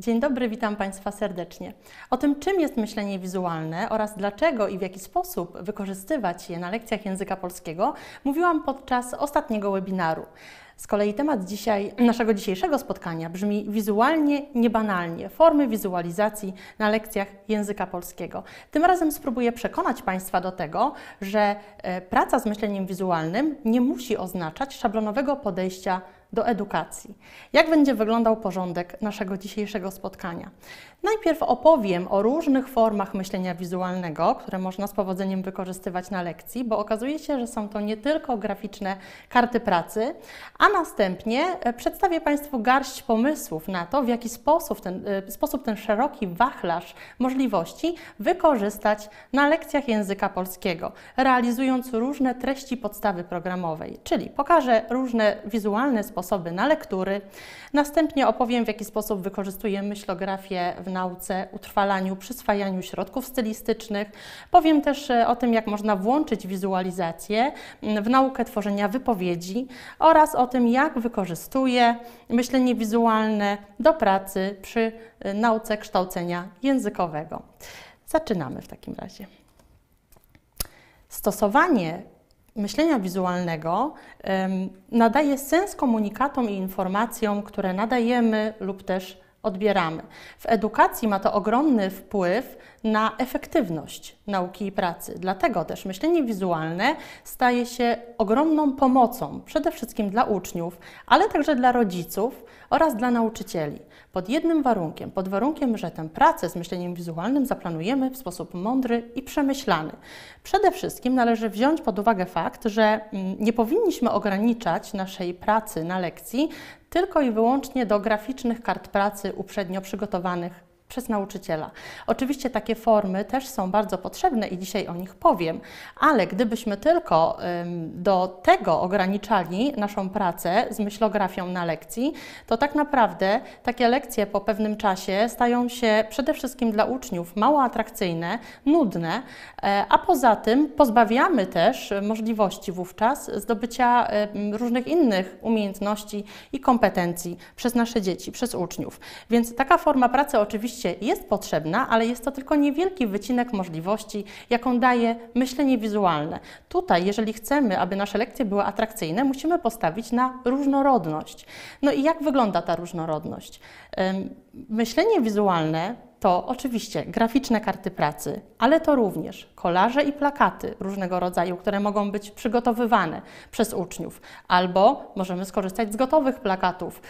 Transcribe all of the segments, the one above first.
Dzień dobry, witam Państwa serdecznie. O tym, czym jest myślenie wizualne oraz dlaczego i w jaki sposób wykorzystywać je na lekcjach języka polskiego, mówiłam podczas ostatniego webinaru. Z kolei temat dzisiaj, naszego dzisiejszego spotkania brzmi wizualnie, niebanalnie, formy wizualizacji na lekcjach języka polskiego. Tym razem spróbuję przekonać Państwa do tego, że e, praca z myśleniem wizualnym nie musi oznaczać szablonowego podejścia do edukacji. Jak będzie wyglądał porządek naszego dzisiejszego spotkania? Najpierw opowiem o różnych formach myślenia wizualnego, które można z powodzeniem wykorzystywać na lekcji, bo okazuje się, że są to nie tylko graficzne karty pracy, a następnie e, przedstawię Państwu garść pomysłów na to, w jaki sposób ten, e, sposób ten szeroki wachlarz możliwości wykorzystać na lekcjach języka polskiego, realizując różne treści podstawy programowej, czyli pokażę różne wizualne sposoby na lektury, następnie opowiem, w jaki sposób wykorzystuję myślografię w nauce, utrwalaniu, przyswajaniu środków stylistycznych. Powiem też e, o tym, jak można włączyć wizualizację w naukę tworzenia wypowiedzi oraz o tym, jak wykorzystuję myślenie wizualne do pracy przy e, nauce kształcenia językowego. Zaczynamy w takim razie. Stosowanie myślenia wizualnego nadaje sens komunikatom i informacjom, które nadajemy lub też odbieramy. W edukacji ma to ogromny wpływ na efektywność nauki i pracy. Dlatego też myślenie wizualne staje się ogromną pomocą przede wszystkim dla uczniów, ale także dla rodziców oraz dla nauczycieli. Pod jednym warunkiem, pod warunkiem, że tę pracę z myśleniem wizualnym zaplanujemy w sposób mądry i przemyślany. Przede wszystkim należy wziąć pod uwagę fakt, że mm, nie powinniśmy ograniczać naszej pracy na lekcji tylko i wyłącznie do graficznych kart pracy uprzednio przygotowanych przez nauczyciela. Oczywiście takie formy też są bardzo potrzebne i dzisiaj o nich powiem, ale gdybyśmy tylko do tego ograniczali naszą pracę z myślografią na lekcji, to tak naprawdę takie lekcje po pewnym czasie stają się przede wszystkim dla uczniów mało atrakcyjne, nudne, e, a poza tym pozbawiamy też możliwości wówczas zdobycia różnych innych umiejętności i kompetencji przez nasze dzieci, przez uczniów. Więc taka forma pracy oczywiście oczywiście jest potrzebna, ale jest to tylko niewielki wycinek możliwości, jaką daje myślenie wizualne. Tutaj, jeżeli chcemy, aby nasze lekcje były atrakcyjne, musimy postawić na różnorodność. No i jak wygląda ta różnorodność? Myślenie wizualne to oczywiście graficzne karty pracy, ale to również kolaże i plakaty różnego rodzaju, które mogą być przygotowywane przez uczniów, albo możemy skorzystać z gotowych plakatów,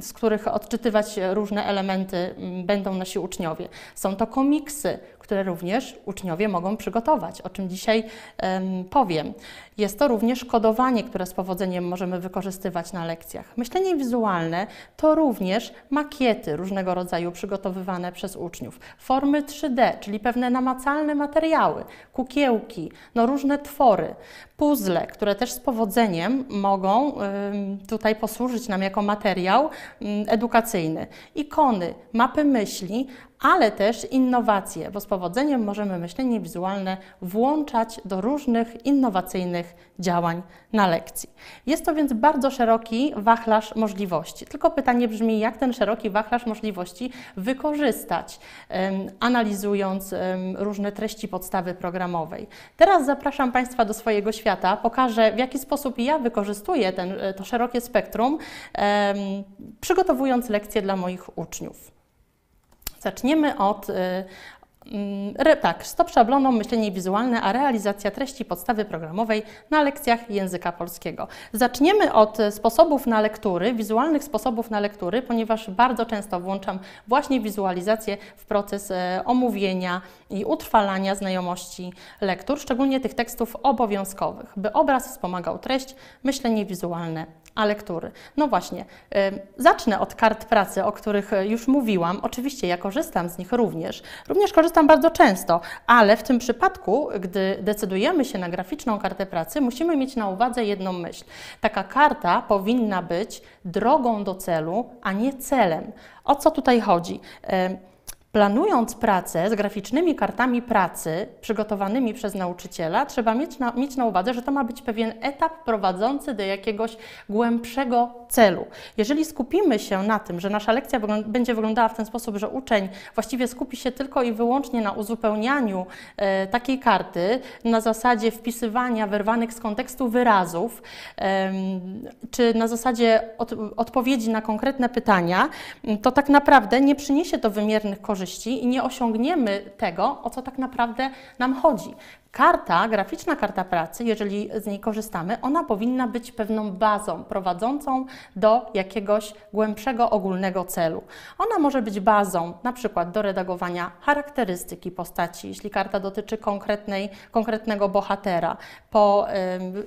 z których odczytywać różne elementy będą nasi uczniowie. Są to komiksy, które również uczniowie mogą przygotować, o czym dzisiaj um, powiem. Jest to również kodowanie, które z powodzeniem możemy wykorzystywać na lekcjach. Myślenie wizualne to również makiety różnego rodzaju przygotowywane przez uczniów, formy 3D, czyli pewne namacalne materiały, kukiełki, no różne twory, puzzle, które też z powodzeniem mogą tutaj posłużyć nam jako materiał edukacyjny, ikony, mapy myśli, ale też innowacje, bo z powodzeniem możemy myślenie wizualne włączać do różnych innowacyjnych działań na lekcji. Jest to więc bardzo szeroki wachlarz możliwości. Tylko pytanie brzmi, jak ten szeroki wachlarz możliwości wykorzystać, analizując różne treści podstawy programowej. Teraz zapraszam Państwa do swojego świata, pokażę w jaki sposób ja wykorzystuję ten, to szerokie spektrum, przygotowując lekcje dla moich uczniów. Zaczniemy od, y, mm, tak, stop szabloną, myślenie wizualne, a realizacja treści podstawy programowej na lekcjach języka polskiego. Zaczniemy od sposobów na lektury, wizualnych sposobów na lektury, ponieważ bardzo często włączam właśnie wizualizację w proces e, omówienia i utrwalania znajomości lektur, szczególnie tych tekstów obowiązkowych, by obraz wspomagał treść, myślenie wizualne a lektury. No właśnie, zacznę od kart pracy, o których e, już mówiłam. Oczywiście ja korzystam z nich również. Również korzystam bardzo często, ale w tym przypadku, gdy decydujemy się na graficzną kartę pracy, musimy mieć na uwadze jedną myśl. Taka karta powinna być drogą do celu, a nie celem. O co tutaj chodzi? Planując pracę z graficznymi kartami pracy przygotowanymi przez nauczyciela, trzeba mieć na, mieć na uwadze, że to ma być pewien etap prowadzący do jakiegoś głębszego celu. Jeżeli skupimy się na tym, że nasza lekcja będzie wyglądała w ten sposób, że uczeń właściwie skupi się tylko i wyłącznie na uzupełnianiu e, takiej karty, na zasadzie wpisywania wyrwanych z kontekstu wyrazów, e, czy na zasadzie od, odpowiedzi na konkretne pytania, to tak naprawdę nie przyniesie to wymiernych korzyści korzyści i nie osiągniemy tego, o co tak naprawdę nam chodzi. Karta, graficzna karta pracy, jeżeli z niej korzystamy, ona powinna być pewną bazą prowadzącą do jakiegoś głębszego, ogólnego celu. Ona może być bazą na przykład do redagowania charakterystyki postaci, jeśli karta dotyczy konkretnej, konkretnego bohatera. Po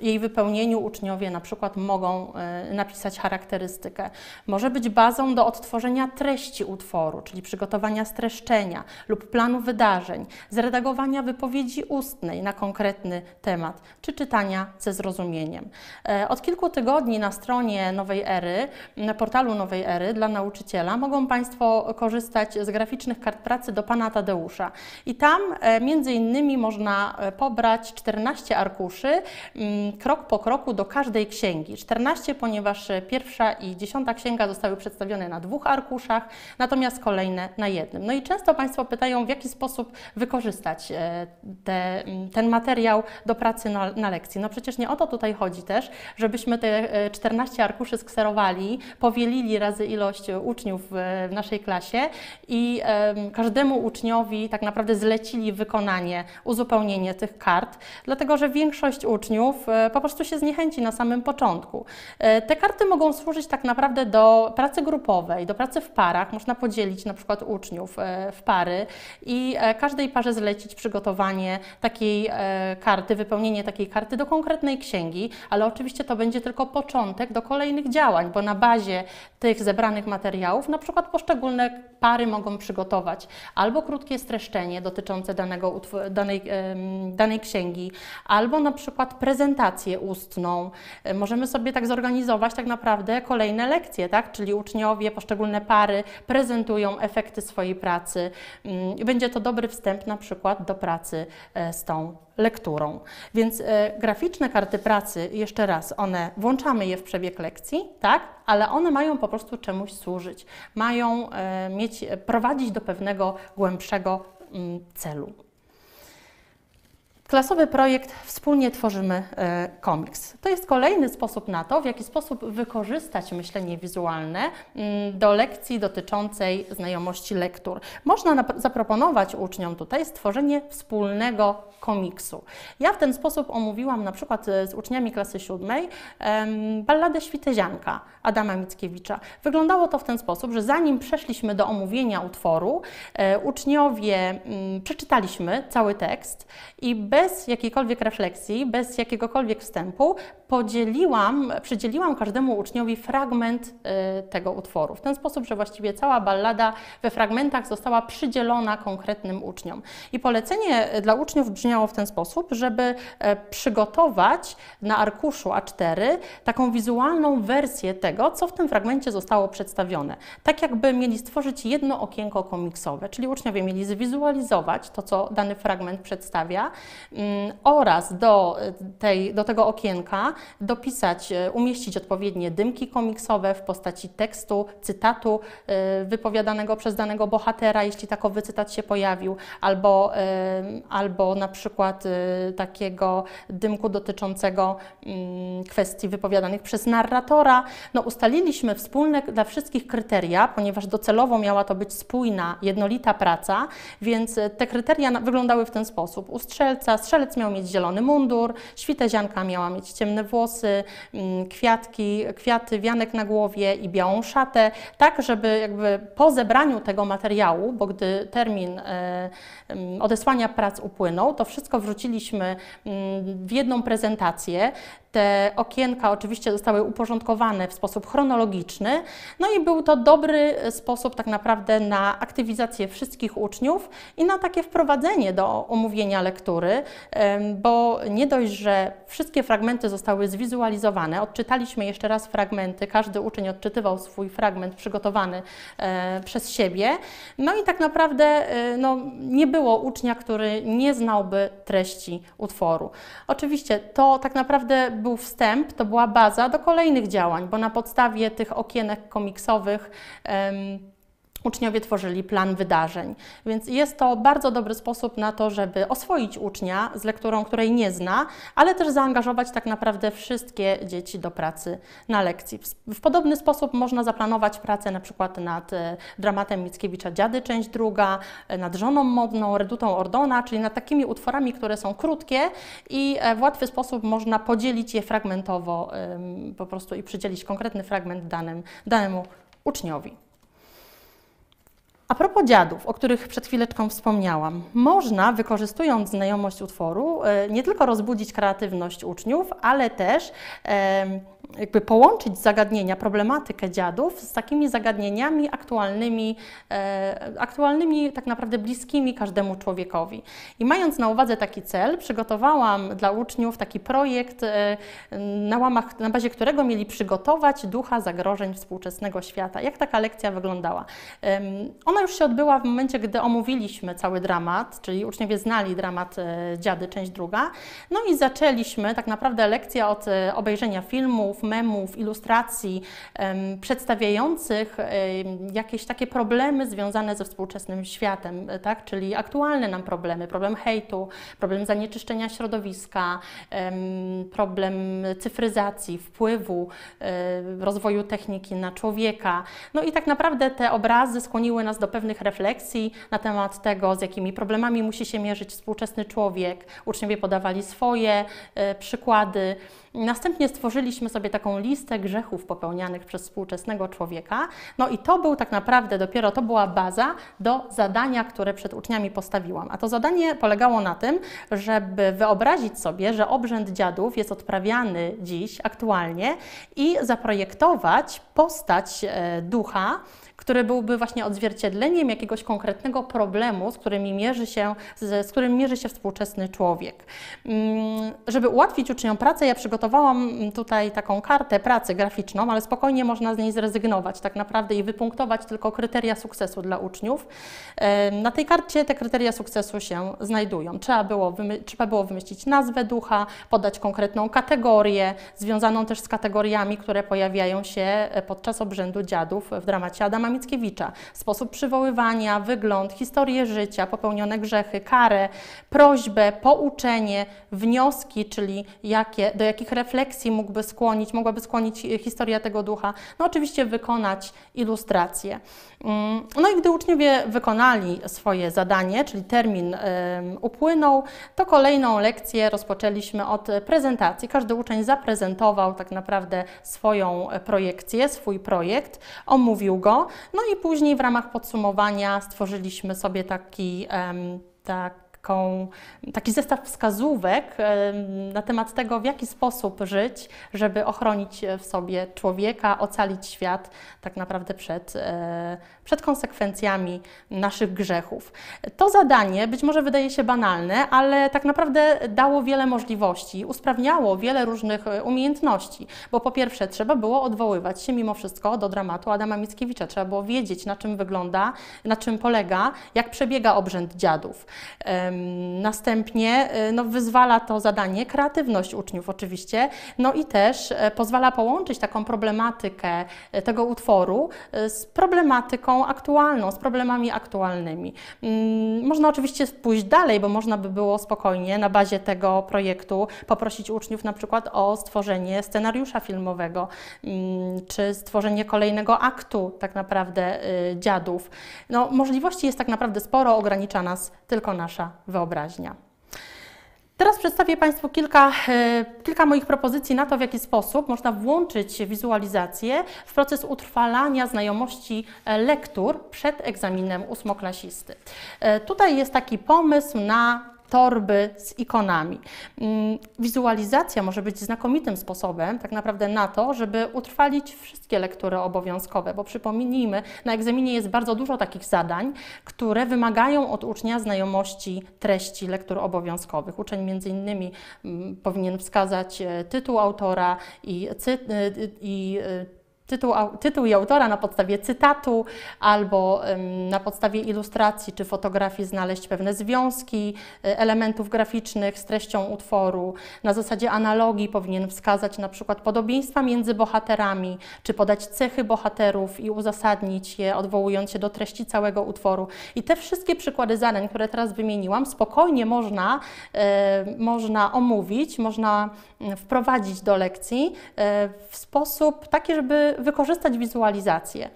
y, jej wypełnieniu uczniowie na przykład mogą y, napisać charakterystykę. Może być bazą do odtworzenia treści utworu, czyli przygotowania streszczenia lub planu wydarzeń, zredagowania wypowiedzi ustnej, na konkretny temat, czy czytania ze zrozumieniem. E, od kilku tygodni na stronie Nowej Ery, na portalu Nowej Ery dla nauczyciela mogą Państwo korzystać z graficznych kart pracy do Pana Tadeusza. I tam e, między innymi można e, pobrać 14 arkuszy krok po kroku do każdej księgi. 14, ponieważ pierwsza i dziesiąta księga zostały przedstawione na dwóch arkuszach, natomiast kolejne na jednym. No i często Państwo pytają, w jaki sposób wykorzystać te ten materiał do pracy na, na, lekcji. No przecież nie o to tutaj chodzi też, żebyśmy te 14 e, arkuszy skserowali, powielili razy ilość uczniów w, w naszej klasie i każdemu uczniowi tak naprawdę zlecili wykonanie, uzupełnienie tych kart, dlatego że większość uczniów e, po prostu się zniechęci na samym początku. E, te karty mogą służyć tak naprawdę do pracy grupowej, do pracy w parach. Można podzielić na przykład uczniów w pary i każdej parze zlecić przygotowanie takiej E, karty, wypełnienie takiej karty do konkretnej księgi, ale oczywiście to będzie tylko początek do kolejnych działań, bo na bazie tych zebranych materiałów na przykład poszczególne pary mogą przygotować albo krótkie streszczenie dotyczące danego, danej, danej księgi, albo na przykład prezentację ustną. E, możemy sobie tak zorganizować tak naprawdę kolejne lekcje, tak? czyli uczniowie, poszczególne pary prezentują efekty swojej pracy. Mm, będzie to dobry wstęp na przykład do pracy e, z tą lekturą. Więc e, graficzne karty pracy, jeszcze raz, one włączamy je w przebieg lekcji, tak? ale one mają po prostu czemuś służyć, mają e, mieć, prowadzić do pewnego głębszego mm, celu. Klasowy projekt Wspólnie tworzymy e, komiks. To jest kolejny sposób na to, w jaki sposób wykorzystać myślenie wizualne mm, do lekcji dotyczącej znajomości lektur. Można zaproponować uczniom tutaj stworzenie wspólnego komiksu. Ja w ten sposób omówiłam na przykład e, z uczniami klasy siódmej balladę Świtezianka Adama Mickiewicza. Wyglądało to w ten sposób, że zanim przeszliśmy do omówienia utworu, e, uczniowie mm, przeczytaliśmy cały tekst i bez bez jakiejkolwiek refleksji, bez jakiegokolwiek wstępu podzieliłam, przydzieliłam każdemu uczniowi fragment y, tego utworu. W ten sposób, że właściwie cała ballada we fragmentach została przydzielona konkretnym uczniom. I polecenie dla uczniów brzmiało w ten sposób, żeby e, przygotować na arkuszu A4 taką wizualną wersję tego, co w tym fragmencie zostało przedstawione. Tak jakby mieli stworzyć jedno okienko komiksowe, czyli uczniowie mieli zwizualizować to, co dany fragment przedstawia, oraz do, e, tej, do tego okienka dopisać, e, umieścić odpowiednie dymki komiksowe w postaci tekstu, cytatu e, wypowiadanego przez danego bohatera, jeśli takowy cytat się pojawił, albo, albo na przykład takiego dymku dotyczącego mm, kwestii wypowiadanych przez narratora. No, ustaliliśmy wspólne dla wszystkich kryteria, ponieważ docelowo miała to być spójna, jednolita praca, więc te kryteria wyglądały w ten sposób. U strzelca strzelec miał mieć zielony mundur, świtezianka miała mieć ciemne włosy, mm, kwiatki, kwiaty, wianek na głowie i białą szatę, tak żeby jakby po zebraniu tego materiału, bo gdy termin e, mm, odesłania prac upłynął, to wszystko wrzuciliśmy mm, w jedną prezentację. Te okienka oczywiście zostały uporządkowane w sposób chronologiczny, no i był to dobry sposób tak naprawdę na aktywizację wszystkich uczniów i na takie wprowadzenie do omówienia lektury, bo nie dość, że wszystkie fragmenty zostały zwizualizowane, odczytaliśmy jeszcze raz fragmenty, każdy uczeń odczytywał swój fragment przygotowany e, przez siebie, no i tak naprawdę e, no, nie było ucznia, który nie znałby treści utworu. Oczywiście to tak naprawdę był wstęp, to była baza do kolejnych działań, bo na podstawie tych okienek komiksowych uczniowie tworzyli plan wydarzeń. Więc jest to bardzo dobry sposób na to, żeby oswoić ucznia z lekturą, której nie zna, ale też zaangażować tak naprawdę wszystkie dzieci do pracy na lekcji. W, podobny sposób można zaplanować pracę na przykład nad e, dramatem Mickiewicza Dziady, część druga, e, nad Żoną Modną, Redutą Ordona, czyli nad takimi utworami, które są krótkie i e, w łatwy sposób można podzielić je fragmentowo po prostu i przydzielić konkretny fragment danym, danemu uczniowi. A propos dziadów, o których przed chwileczką wspomniałam, można, wykorzystując znajomość utworu, e, nie tylko rozbudzić kreatywność uczniów, ale też jakby połączyć zagadnienia, problematykę dziadów z takimi zagadnieniami aktualnymi, e, aktualnymi tak naprawdę bliskimi każdemu człowiekowi. I mając na uwadze taki cel, przygotowałam dla uczniów taki projekt, e, na, łamach, na bazie którego mieli przygotować ducha zagrożeń współczesnego świata. Jak taka lekcja wyglądała? Ona już się odbyła w momencie, gdy omówiliśmy cały dramat, czyli uczniowie znali dramat e, Dziady, część druga. No i zaczęliśmy tak naprawdę lekcję od obejrzenia filmów, memów, ilustracji przedstawiających jakieś takie problemy związane ze współczesnym światem, tak? czyli aktualne nam problemy, problem hejtu, problem zanieczyszczenia środowiska, problem cyfryzacji, wpływu rozwoju techniki na człowieka. No i tak naprawdę te obrazy skłoniły nas do pewnych refleksji na temat tego, z jakimi problemami musi się mierzyć współczesny człowiek. Uczniowie podawali swoje e, przykłady. Następnie stworzyliśmy sobie taką listę grzechów popełnianych przez współczesnego człowieka. No i to był tak naprawdę dopiero to była baza do zadania, które przed uczniami postawiłam. A to zadanie polegało na tym, żeby wyobrazić sobie, że obrzęd dziadów jest odprawiany dziś aktualnie i zaprojektować postać e, ducha, który byłby właśnie odzwierciedleniem jakiegoś konkretnego problemu, z, którymi mierzy się, z, z którym mierzy się współczesny człowiek. Mm, żeby ułatwić uczniom pracę, ja przygotowałam tutaj taką kartę pracy graficzną, ale spokojnie można z niej zrezygnować tak naprawdę i wypunktować tylko kryteria sukcesu dla uczniów. Na tej karcie te kryteria sukcesu się znajdują. Trzeba było, trzeba było wymyślić nazwę ducha, podać konkretną kategorię, związaną też z kategoriami, które pojawiają się e, podczas obrzędu dziadów w dramacie Adama Mickiewicza. Sposób przywoływania, wygląd, historię życia, popełnione grzechy, karę, prośbę, pouczenie, wnioski, czyli jakie, do jakich refleksji mógłby skłonić, mogłaby skłonić historia tego ducha. No oczywiście wykonać ilustrację. Mm, no i gdy uczniowie wykonali swoje zadanie, czyli termin upłynął, to kolejną lekcję rozpoczęliśmy od prezentacji. Każdy uczeń zaprezentował tak naprawdę swoją projekcję, swój projekt, omówił go, no i później w ramach podsumowania stworzyliśmy sobie taki, tak, taką, taki zestaw wskazówek na temat tego, w jaki sposób żyć, żeby ochronić w sobie człowieka, ocalić świat tak naprawdę przed, e, przed konsekwencjami naszych grzechów. To zadanie być może wydaje się banalne, ale tak naprawdę dało wiele możliwości, usprawniało wiele różnych e, umiejętności, bo po pierwsze trzeba było odwoływać się mimo wszystko do dramatu Adama Mickiewicza, trzeba było wiedzieć na czym wygląda, na czym polega, jak przebiega obrzęd dziadów. Następnie e, no, wyzwala to zadanie kreatywność uczniów oczywiście, no i też e, pozwala połączyć taką problematykę e, tego utworu z problematyką aktualną, z problemami aktualnymi. Mm, można oczywiście pójść dalej, bo można by było spokojnie na bazie tego projektu poprosić uczniów na przykład o stworzenie scenariusza filmowego, mm, czy stworzenie kolejnego aktu tak naprawdę dziadów. No, możliwości jest tak naprawdę sporo, ogranicza nas tylko nasza wyobraźnia. Teraz przedstawię Państwu kilka, e, kilka moich propozycji na to, w jaki sposób można włączyć wizualizację w proces utrwalania znajomości e, lektur przed egzaminem ósmoklasisty. E, tutaj jest taki pomysł na torby z ikonami. Mm, wizualizacja może być znakomitym sposobem tak naprawdę na to, żeby utrwalić wszystkie lektury obowiązkowe, bo przypomnijmy, na egzaminie jest bardzo dużo takich zadań, które wymagają od ucznia znajomości treści lektur obowiązkowych. Uczeń między innymi mm, powinien wskazać e, tytuł autora i, cy, i tytuł, tytuł i autora na podstawie cytatu albo na podstawie ilustracji czy fotografii znaleźć pewne związki e, elementów graficznych z treścią utworu. Na zasadzie analogii powinien wskazać na przykład podobieństwa między bohaterami, czy podać cechy bohaterów i uzasadnić je, odwołując się do treści całego utworu. I te wszystkie przykłady zadań, które teraz wymieniłam, spokojnie można, e, można omówić, można mm, wprowadzić do lekcji e, w sposób taki, żeby wykorzystać wizualizację.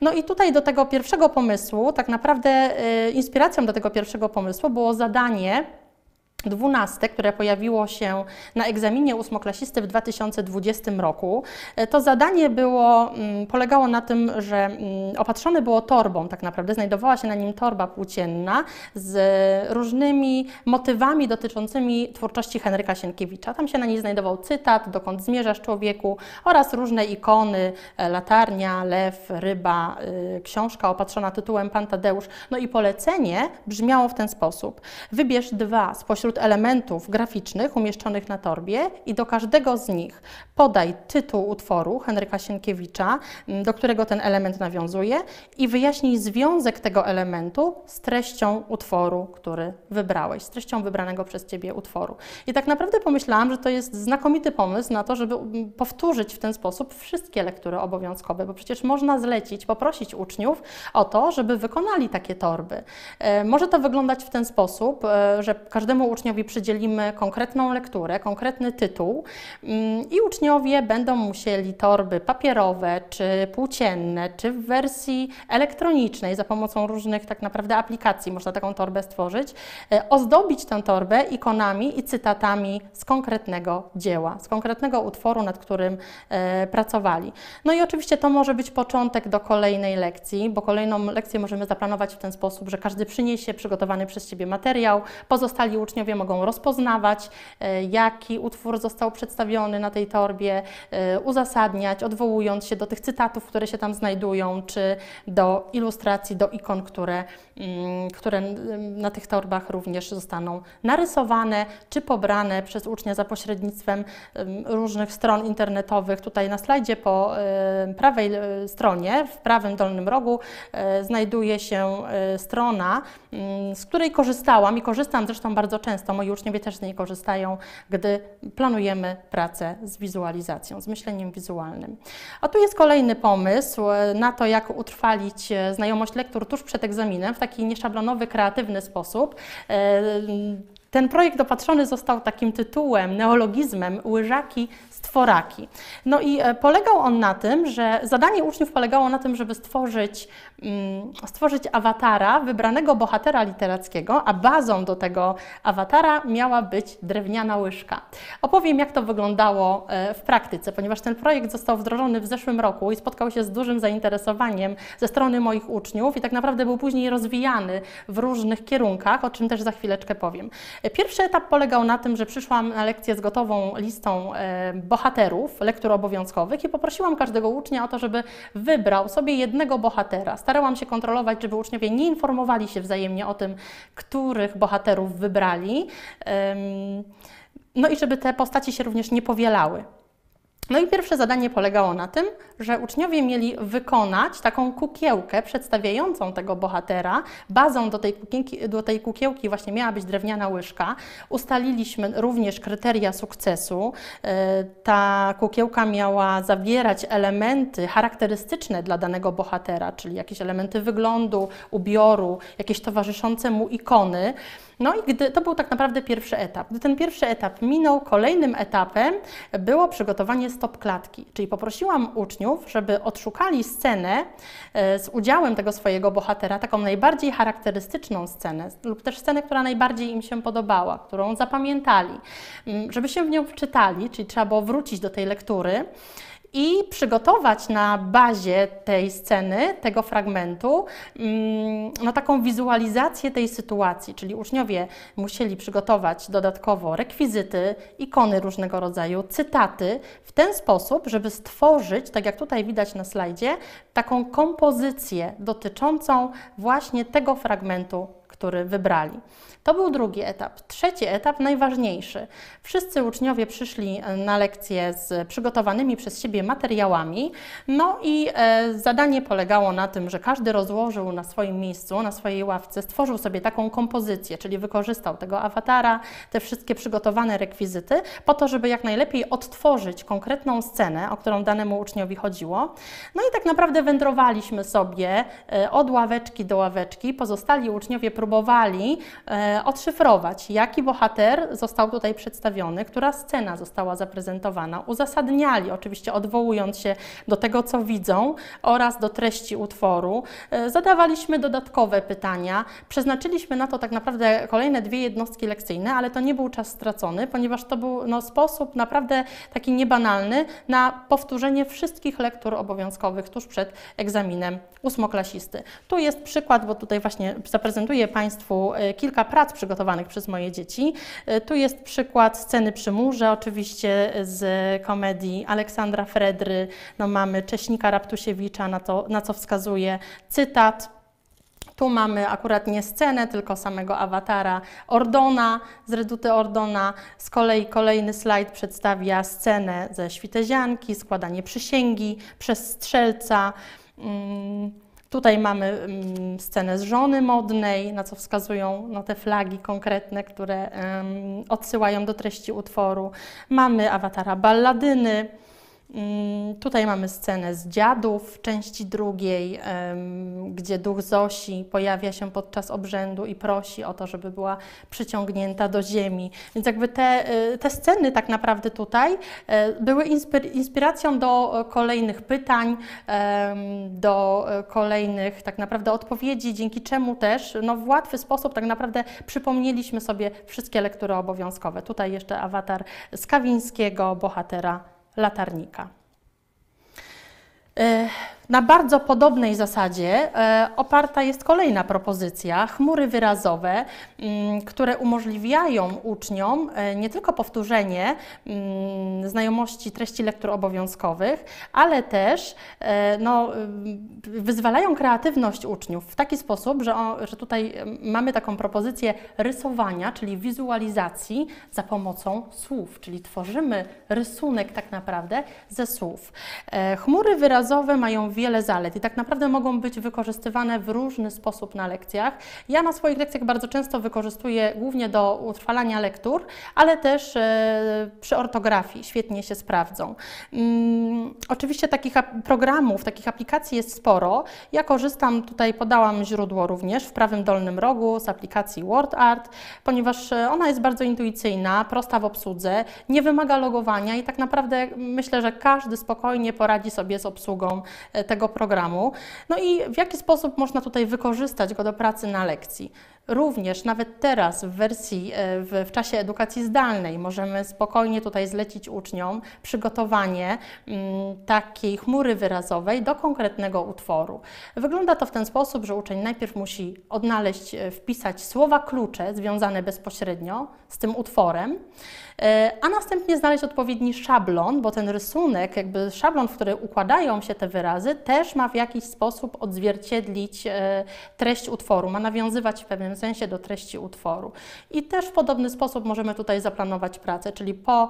No i tutaj do tego pierwszego pomysłu, tak naprawdę y, inspiracją do tego pierwszego pomysłu było zadanie 12, które pojawiło się na egzaminie ósmoklasisty w 2020 roku. E, to zadanie było, mm, polegało na tym, że mm, opatrzone było torbą, tak naprawdę znajdowała się na nim torba płócienna z różnymi motywami dotyczącymi twórczości Henryka Sienkiewicza. Tam się na niej znajdował cytat, dokąd zmierzasz człowieku oraz różne ikony, e, latarnia, lew, ryba, e, książka opatrzona tytułem Pan Tadeusz. No i polecenie brzmiało w ten sposób. Wybierz dwa spośród wśród elementów graficznych umieszczonych na torbie i do każdego z nich podaj tytuł utworu Henryka Sienkiewicza, mm, do którego ten element nawiązuje i wyjaśnij związek tego elementu z treścią utworu, który wybrałeś, z treścią wybranego przez Ciebie utworu. I tak naprawdę pomyślałam, że to jest znakomity pomysł na to, żeby mm, powtórzyć w ten sposób wszystkie lektury obowiązkowe, bo przecież można zlecić, poprosić uczniów o to, żeby wykonali takie torby. E, może to wyglądać w ten sposób, e, że każdemu uczniowi uczniowi przydzielimy konkretną lekturę, konkretny tytuł mm, i uczniowie będą musieli torby papierowe, czy płócienne, czy w wersji elektronicznej za pomocą różnych tak naprawdę aplikacji można taką torbę stworzyć, e, ozdobić tę torbę ikonami i cytatami z konkretnego dzieła, z konkretnego utworu, nad którym e, pracowali. No i oczywiście to może być początek do kolejnej lekcji, bo kolejną lekcję możemy zaplanować w ten sposób, że każdy przyniesie przygotowany przez Ciebie materiał, pozostali uczniowie uczniowie mogą rozpoznawać, e, jaki utwór został przedstawiony na tej torbie, e, uzasadniać, odwołując się do tych cytatów, które się tam znajdują, czy do ilustracji, do ikon, które, mm, które na tych torbach również zostaną narysowane, czy pobrane przez ucznia za pośrednictwem różnych stron internetowych. Tutaj na slajdzie po e, prawej stronie, w prawym dolnym rogu, znajduje się strona, mm, z której korzystałam i korzystam zresztą bardzo często często moi uczniowie też z niej korzystają, gdy planujemy pracę z wizualizacją, z myśleniem wizualnym. A tu jest kolejny pomysł na to, jak utrwalić e, znajomość lektur tuż przed egzaminem w taki nieszablonowy, kreatywny sposób. E, ten projekt opatrzony został takim tytułem, neologizmem łyżaki stworaki. No i e, polegał on na tym, że zadanie uczniów polegało na tym, żeby stworzyć, stworzyć awatara wybranego bohatera literackiego, a bazą do tego awatara miała być drewniana łyżka. Opowiem, jak to wyglądało e, w praktyce, ponieważ ten projekt został wdrożony w zeszłym roku i spotkał się z dużym zainteresowaniem ze strony moich uczniów i tak naprawdę był później rozwijany w różnych kierunkach, o czym też za chwileczkę powiem. E, pierwszy etap polegał na tym, że przyszłam na lekcję z gotową listą bohaterów lektur obowiązkowych i poprosiłam każdego ucznia o to, żeby wybrał sobie jednego bohatera. Starałam się kontrolować, żeby uczniowie nie informowali się wzajemnie o tym, których bohaterów wybrali. No i żeby te postaci się również nie powielały. No i pierwsze zadanie polegało na tym, że uczniowie mieli wykonać taką kukiełkę przedstawiającą tego bohatera. Bazą do tej, kukiełki, do tej kukiełki właśnie miała być drewniana łyżka. Ustaliliśmy również kryteria sukcesu. E, ta kukiełka miała zawierać elementy charakterystyczne dla danego bohatera, czyli jakieś elementy wyglądu, ubioru, jakieś towarzyszące mu ikony. No i gdy, to był tak naprawdę pierwszy etap. Gdy ten pierwszy etap minął, kolejnym etapem było przygotowanie stop klatki, czyli poprosiłam uczniów, żeby odszukali scenę e, z udziałem tego swojego bohatera, taką najbardziej charakterystyczną scenę lub też scenę, która najbardziej im się podobała, którą zapamiętali, mm, żeby się w nią wczytali, czyli trzeba było wrócić do tej lektury i przygotować na bazie tej sceny, tego fragmentu, mm, no taką wizualizację tej sytuacji, czyli uczniowie musieli przygotować dodatkowo rekwizyty, ikony różnego rodzaju, cytaty, w ten sposób, żeby stworzyć, tak jak tutaj widać na slajdzie, taką kompozycję dotyczącą właśnie tego fragmentu, który wybrali. To był drugi etap. Trzeci etap, najważniejszy. Wszyscy uczniowie przyszli e, na lekcję z przygotowanymi przez siebie materiałami, no i e, zadanie polegało na tym, że każdy rozłożył na swoim miejscu, na swojej ławce, stworzył sobie taką kompozycję, czyli wykorzystał tego awatara, te wszystkie przygotowane rekwizyty, po to, żeby jak najlepiej odtworzyć konkretną scenę, o którą danemu uczniowi chodziło. No i tak naprawdę wędrowaliśmy sobie e, od ławeczki do ławeczki, pozostali uczniowie próbowali odszyfrować, jaki bohater został tutaj przedstawiony, która scena została zaprezentowana. Uzasadniali, oczywiście odwołując się do tego, co widzą oraz do treści utworu. E, zadawaliśmy dodatkowe pytania. Przeznaczyliśmy na to tak naprawdę kolejne dwie jednostki lekcyjne, ale to nie był czas stracony, ponieważ to był no, sposób naprawdę taki niebanalny na powtórzenie wszystkich lektur obowiązkowych tuż przed egzaminem ósmoklasisty. Tu jest przykład, bo tutaj właśnie zaprezentuję Państwu e, kilka prac, prac przygotowanych przez moje dzieci. E, tu jest przykład sceny przy murze, oczywiście z komedii Aleksandra Fredry. No, mamy Cześnika Raptusiewicza, na, to, na co wskazuje cytat. Tu mamy akurat nie scenę, tylko samego awatara Ordona, z Reduty Ordona. Z kolei kolejny slajd przedstawia scenę ze Świtezianki, składanie przysięgi przez strzelca. Hmm. Tutaj mamy mm, scenę z żony modnej, na co wskazują no, te flagi konkretne, które odsyłają do treści utworu. Mamy awatara balladyny, tutaj mamy scenę z dziadów części drugiej, gdzie duch Zosi pojawia się podczas obrzędu i prosi o to, żeby była przyciągnięta do ziemi. Więc jakby te, y, te sceny tak naprawdę tutaj e, były inspiracją do kolejnych pytań, do e, kolejnych tak naprawdę odpowiedzi, dzięki czemu też no, w łatwy sposób tak naprawdę przypomnieliśmy sobie wszystkie lektury obowiązkowe. Tutaj jeszcze awatar Skawińskiego, bohatera latarnika. E, na bardzo podobnej zasadzie e, oparta jest kolejna propozycja, chmury wyrazowe, mm, które umożliwiają uczniom e, nie tylko powtórzenie mm, znajomości treści lektur obowiązkowych, ale też no, wyzwalają kreatywność uczniów w taki sposób, że, że tutaj mamy taką propozycję rysowania, czyli wizualizacji za pomocą słów, czyli tworzymy rysunek tak naprawdę ze słów. Chmury wyrazowe mają wiele zalet i tak naprawdę mogą być wykorzystywane w różny sposób na lekcjach. Ja na swoich lekcjach bardzo często wykorzystuję głównie do utrwalania lektur, ale też e, przy ortografii świetnie się sprawdzą. Mm, oczywiście takich programów, takich aplikacji jest sporo. Ja korzystam, tutaj podałam źródło również w prawym dolnym rogu z aplikacji WordArt, ponieważ e, ona jest bardzo intuicyjna, prosta w obsłudze, nie wymaga logowania i tak naprawdę myślę, że każdy spokojnie poradzi sobie z obsługą e, tego programu. No i w jaki sposób można tutaj wykorzystać go do pracy na lekcji? Również nawet teraz w wersji, e, w, w, czasie edukacji zdalnej możemy spokojnie tutaj zlecić uczniom przygotowanie m, mm, takiej chmury wyrazowej do konkretnego utworu. Wygląda to w ten sposób, że uczeń najpierw musi odnaleźć, e, wpisać słowa klucze związane bezpośrednio z tym utworem, e, a następnie znaleźć odpowiedni szablon, bo ten rysunek, jakby szablon, w który układają się te wyrazy, też ma w jakiś sposób odzwierciedlić treść utworu, ma nawiązywać w pewnym sensie do treści utworu. I też w podobny sposób możemy tutaj zaplanować pracę, czyli po,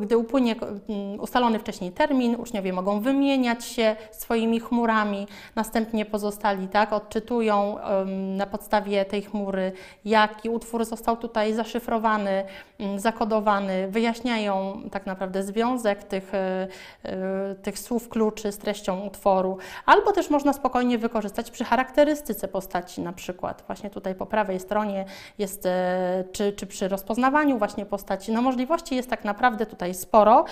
gdy upłynie ustalony wcześniej termin, uczniowie mogą wymieniać się swoimi chmurami, następnie pozostali tak, odczytują na podstawie tej chmury, jaki utwór został tutaj zaszyfrowany, zakodowany, wyjaśniają tak naprawdę związek tych, e, e, tych słów kluczy z treścią utworu, albo też można spokojnie wykorzystać przy charakterystyce postaci na przykład przykład. Właśnie tutaj po prawej stronie jest, e, czy, czy przy rozpoznawaniu właśnie postaci, no możliwości jest tak naprawdę tutaj sporo,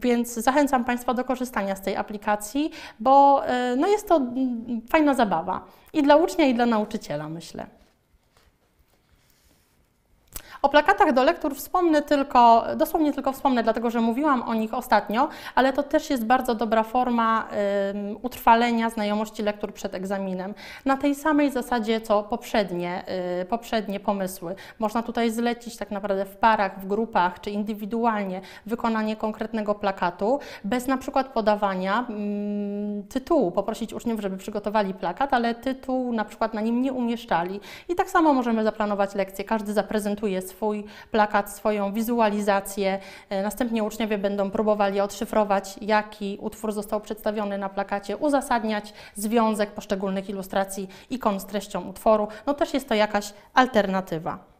więc zachęcam Państwa do korzystania z tej aplikacji, bo e, no jest to mm, fajna zabawa. I dla ucznia, i dla nauczyciela, myślę. O plakatach do lektur wspomnę tylko, dosłownie tylko wspomnę, dlatego że mówiłam o nich ostatnio, ale to też jest bardzo dobra forma utrwalenia znajomości lektur przed egzaminem. Na tej samej zasadzie, co poprzednie, y, poprzednie pomysły. Można tutaj zlecić tak naprawdę w parach, w grupach, czy indywidualnie wykonanie konkretnego plakatu, bez na przykład podawania tytułu, poprosić uczniów, żeby przygotowali plakat, ale tytuł na przykład na nim nie umieszczali. I tak samo możemy zaplanować lekcję. Każdy zaprezentuje swój plakat, swoją wizualizację. E, następnie uczniowie będą próbowali odszyfrować, jaki utwór został przedstawiony na plakacie, uzasadniać związek poszczególnych ilustracji ikon z treścią utworu. No też jest to jakaś alternatywa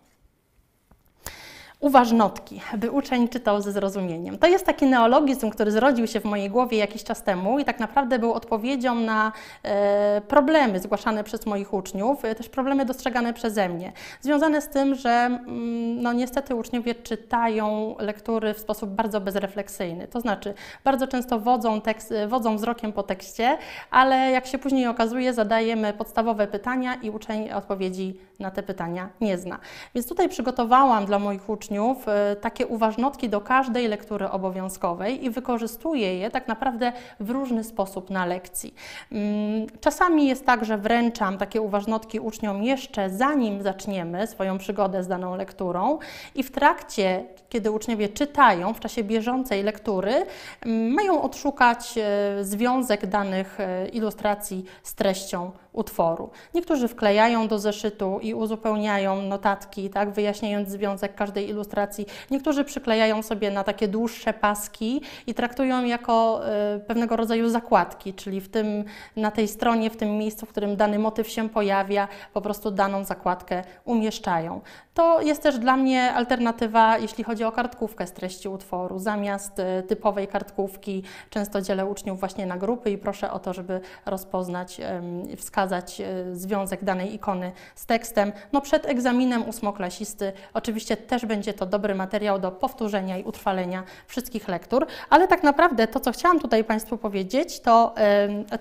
uważnotki, by uczeń czytał ze zrozumieniem. To jest taki neologizm, który zrodził się w mojej głowie jakiś czas temu i tak naprawdę był odpowiedzią na e, problemy zgłaszane przez moich uczniów, e, też problemy dostrzegane przeze mnie, związane z tym, że mm, no, niestety uczniowie czytają lektury w sposób bardzo bezrefleksyjny, to znaczy bardzo często wodzą, tekst, wodzą wzrokiem po tekście, ale jak się później okazuje, zadajemy podstawowe pytania i uczeń odpowiedzi na te pytania nie zna. Więc tutaj przygotowałam dla moich uczniów uczniów e, takie uważnotki do każdej lektury obowiązkowej i wykorzystuję je tak naprawdę w różny sposób na lekcji. Mm, czasami jest tak, że wręczam takie uważnotki uczniom jeszcze zanim zaczniemy swoją przygodę z daną lekturą i w trakcie, kiedy uczniowie czytają w czasie bieżącej lektury, mm, mają odszukać e, związek danych e, ilustracji z treścią utworu. Niektórzy wklejają do zeszytu i uzupełniają notatki, tak, wyjaśniając związek każdej ilustracji. Niektórzy przyklejają sobie na takie dłuższe paski i traktują jako y, pewnego rodzaju zakładki, czyli w tym, na tej stronie, w tym miejscu, w którym dany motyw się pojawia, po prostu daną zakładkę umieszczają. To jest też dla mnie alternatywa, jeśli chodzi o kartkówkę z treści utworu. Zamiast y, typowej kartkówki często dzielę uczniów właśnie na grupy i proszę o to, żeby rozpoznać, y, wskazać y, związek danej ikony z tekstem. No przed egzaminem ósmoklasisty oczywiście też będzie to dobry materiał do powtórzenia i utrwalenia wszystkich lektur, ale tak naprawdę to, co chciałam tutaj Państwu powiedzieć, to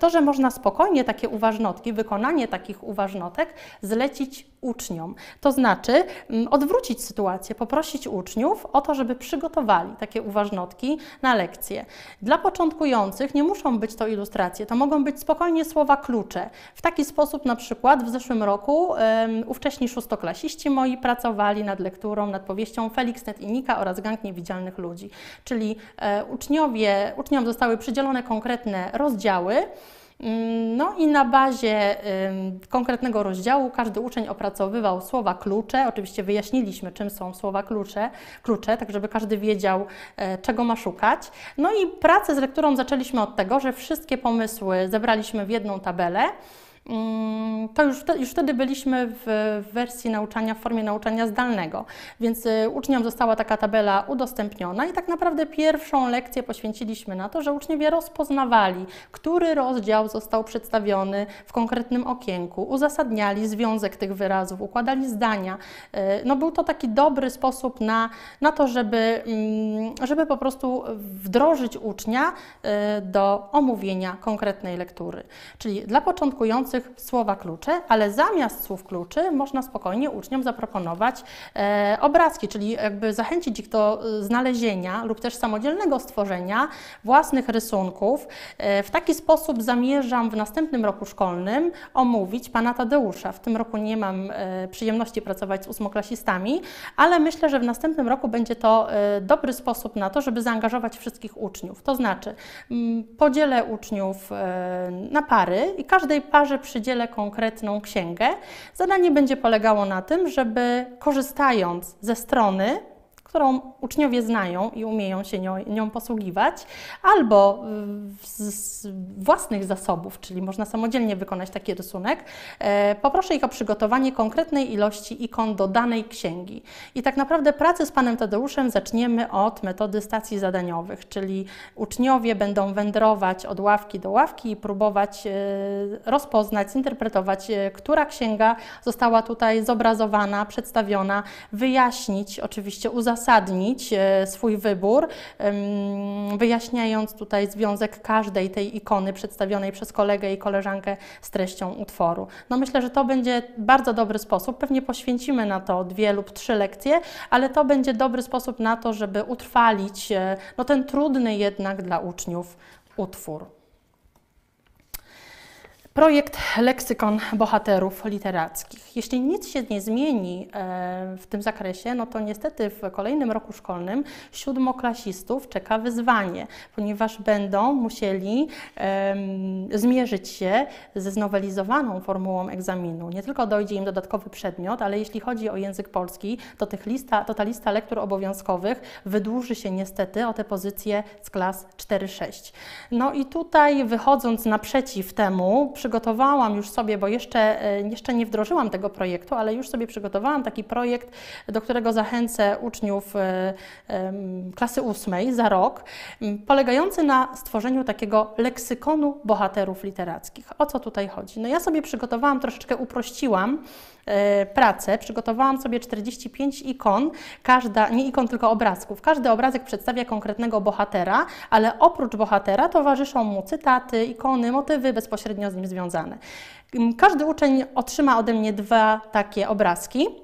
to, że można spokojnie takie uważnotki, wykonanie takich uważnotek zlecić uczniom. To znaczy odwrócić sytuację, poprosić uczniów o to, żeby przygotowali takie uważnotki na lekcje. Dla początkujących nie muszą być to ilustracje, to mogą być spokojnie słowa klucze. W taki sposób na przykład w zeszłym roku um, ówcześni szóstoklasiści moi pracowali nad lekturą, nad powieścią Felix Net i Nika oraz Gang Niewidzialnych Ludzi. Czyli e, uczniowie, uczniom zostały przydzielone konkretne rozdziały, Mm, no i na bazie konkretnego rozdziału każdy uczeń opracowywał słowa klucze. Oczywiście wyjaśniliśmy, czym są słowa klucze, klucze tak żeby każdy wiedział, e, czego ma szukać. No i pracę z lekturą zaczęliśmy od tego, że wszystkie pomysły zebraliśmy w jedną tabelę. Mm, to już, już wtedy byliśmy w wersji nauczania, w formie nauczania zdalnego, więc y, uczniom została taka tabela udostępniona i tak naprawdę pierwszą lekcję poświęciliśmy na to, że uczniowie rozpoznawali, który rozdział został przedstawiony w konkretnym okienku, uzasadniali związek tych wyrazów, układali zdania. Y, no był to taki dobry sposób na, na to, żeby, mm, żeby po prostu wdrożyć ucznia y, do omówienia konkretnej lektury. Czyli dla początkujących słowa klucze, ale zamiast słów kluczy można spokojnie uczniom zaproponować e, obrazki, czyli jakby zachęcić ich do e, znalezienia lub też samodzielnego stworzenia własnych rysunków. E, w taki sposób zamierzam w następnym roku szkolnym omówić pana Tadeusza. W tym roku nie mam e, przyjemności pracować z ósmoklasistami, ale myślę, że w następnym roku będzie to e, dobry sposób na to, żeby zaangażować wszystkich uczniów. To znaczy, m, podzielę uczniów e, na pary i każdej parze przydzielę konkretną księgę. Zadanie będzie polegało na tym, żeby korzystając ze strony, którą uczniowie znają i umieją się nią, nią posługiwać, albo z, własnych zasobów, czyli można samodzielnie wykonać taki rysunek, e, poproszę ich o przygotowanie konkretnej ilości ikon do danej księgi. I tak naprawdę pracę z panem Tadeuszem zaczniemy od metody stacji zadaniowych, czyli uczniowie będą wędrować od ławki do ławki i próbować e, rozpoznać, zinterpretować, e, która księga została tutaj zobrazowana, przedstawiona, wyjaśnić, oczywiście uzasadnić, uzasadnić e, swój wybór, wyjaśniając tutaj związek każdej tej ikony przedstawionej przez kolegę i koleżankę z treścią utworu. No myślę, że to będzie bardzo dobry sposób. Pewnie poświęcimy na to dwie lub trzy lekcje, ale to będzie dobry sposób na to, żeby utrwalić e, no, ten trudny jednak dla uczniów utwór. Projekt Leksykon Bohaterów Literackich. Jeśli nic się nie zmieni e, w tym zakresie, no to niestety w kolejnym roku szkolnym siódmoklasistów czeka wyzwanie, ponieważ będą musieli zmierzyć się ze znowelizowaną formułą egzaminu. Nie tylko dojdzie im dodatkowy przedmiot, ale jeśli chodzi o język polski, to, tych lista, to ta lista lektur obowiązkowych wydłuży się niestety o te pozycje z klas 4-6. No i tutaj wychodząc naprzeciw temu, przygotowałam już sobie, bo jeszcze, e, jeszcze nie wdrożyłam tego projektu, ale już sobie przygotowałam taki projekt, do którego zachęcę uczniów e, klasy ósmej za rok, polegający na stworzeniu takiego leksykonu bohaterów literackich. O co tutaj chodzi? No ja sobie przygotowałam, troszeczkę uprościłam pracę, przygotowałam sobie 45 ikon, każda, nie ikon, tylko obrazków. Każdy obrazek przedstawia konkretnego bohatera, ale oprócz bohatera towarzyszą mu cytaty, ikony, motywy bezpośrednio z nim związane. Każdy uczeń otrzyma ode mnie dwa takie obrazki.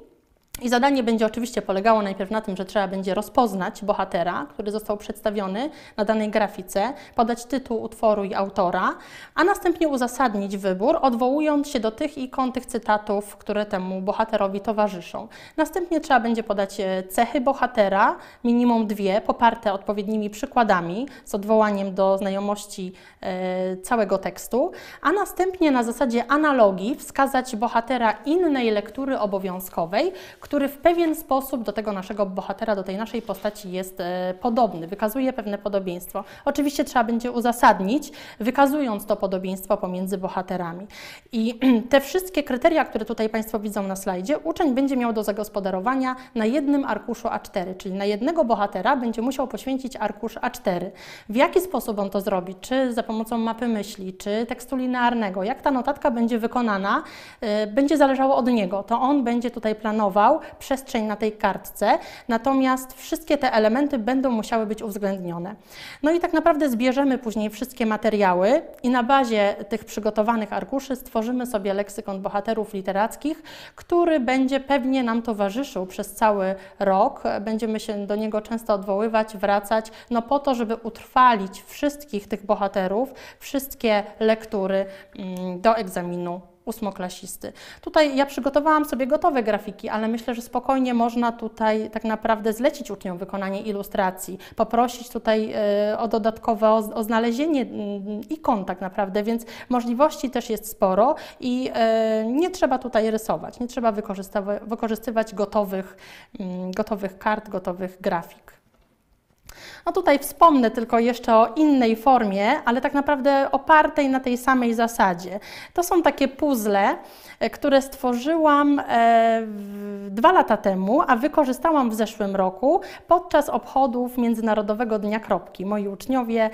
I zadanie będzie oczywiście polegało najpierw na tym, że trzeba będzie rozpoznać bohatera, który został przedstawiony na danej grafice, podać tytuł utworu i autora, a następnie uzasadnić wybór, odwołując się do tych ikon, tych cytatów, które temu bohaterowi towarzyszą. Następnie trzeba będzie podać e, cechy bohatera, minimum dwie, poparte odpowiednimi przykładami z odwołaniem do znajomości e, całego tekstu, a następnie na zasadzie analogii wskazać bohatera innej lektury obowiązkowej, który w pewien sposób do tego naszego bohatera, do tej naszej postaci jest e, podobny, wykazuje pewne podobieństwo. Oczywiście trzeba będzie uzasadnić, wykazując to podobieństwo pomiędzy bohaterami. I te wszystkie kryteria, które tutaj Państwo widzą na slajdzie, uczeń będzie miał do zagospodarowania na jednym arkuszu A4, czyli na jednego bohatera będzie musiał poświęcić arkusz A4. W jaki sposób on to zrobi? Czy za pomocą mapy myśli, czy tekstu linearnego? Jak ta notatka będzie wykonana, e, będzie zależało od niego. To on będzie tutaj planował, przestrzeń na tej kartce, natomiast wszystkie te elementy będą musiały być uwzględnione. No i tak naprawdę zbierzemy później wszystkie materiały i na bazie tych przygotowanych arkuszy stworzymy sobie leksykon bohaterów literackich, który będzie pewnie nam towarzyszył przez cały rok. Będziemy się do niego często odwoływać, wracać, no po to, żeby utrwalić wszystkich tych bohaterów, wszystkie lektury mm, do egzaminu ósmoklasisty. Tutaj ja przygotowałam sobie gotowe grafiki, ale myślę, że spokojnie można tutaj tak naprawdę zlecić uczniom wykonanie ilustracji, poprosić tutaj e, o dodatkowe, o, znalezienie mm, ikon tak naprawdę, więc możliwości też jest sporo i e, nie trzeba tutaj rysować, nie trzeba wykorzystywać gotowych, mm, gotowych kart, gotowych grafik. No tutaj wspomnę tylko jeszcze o innej formie, ale tak naprawdę opartej na tej samej zasadzie. To są takie puzzle, e, które stworzyłam e, dwa lata temu, a wykorzystałam w zeszłym roku podczas obchodów Międzynarodowego Dnia Kropki. Moi uczniowie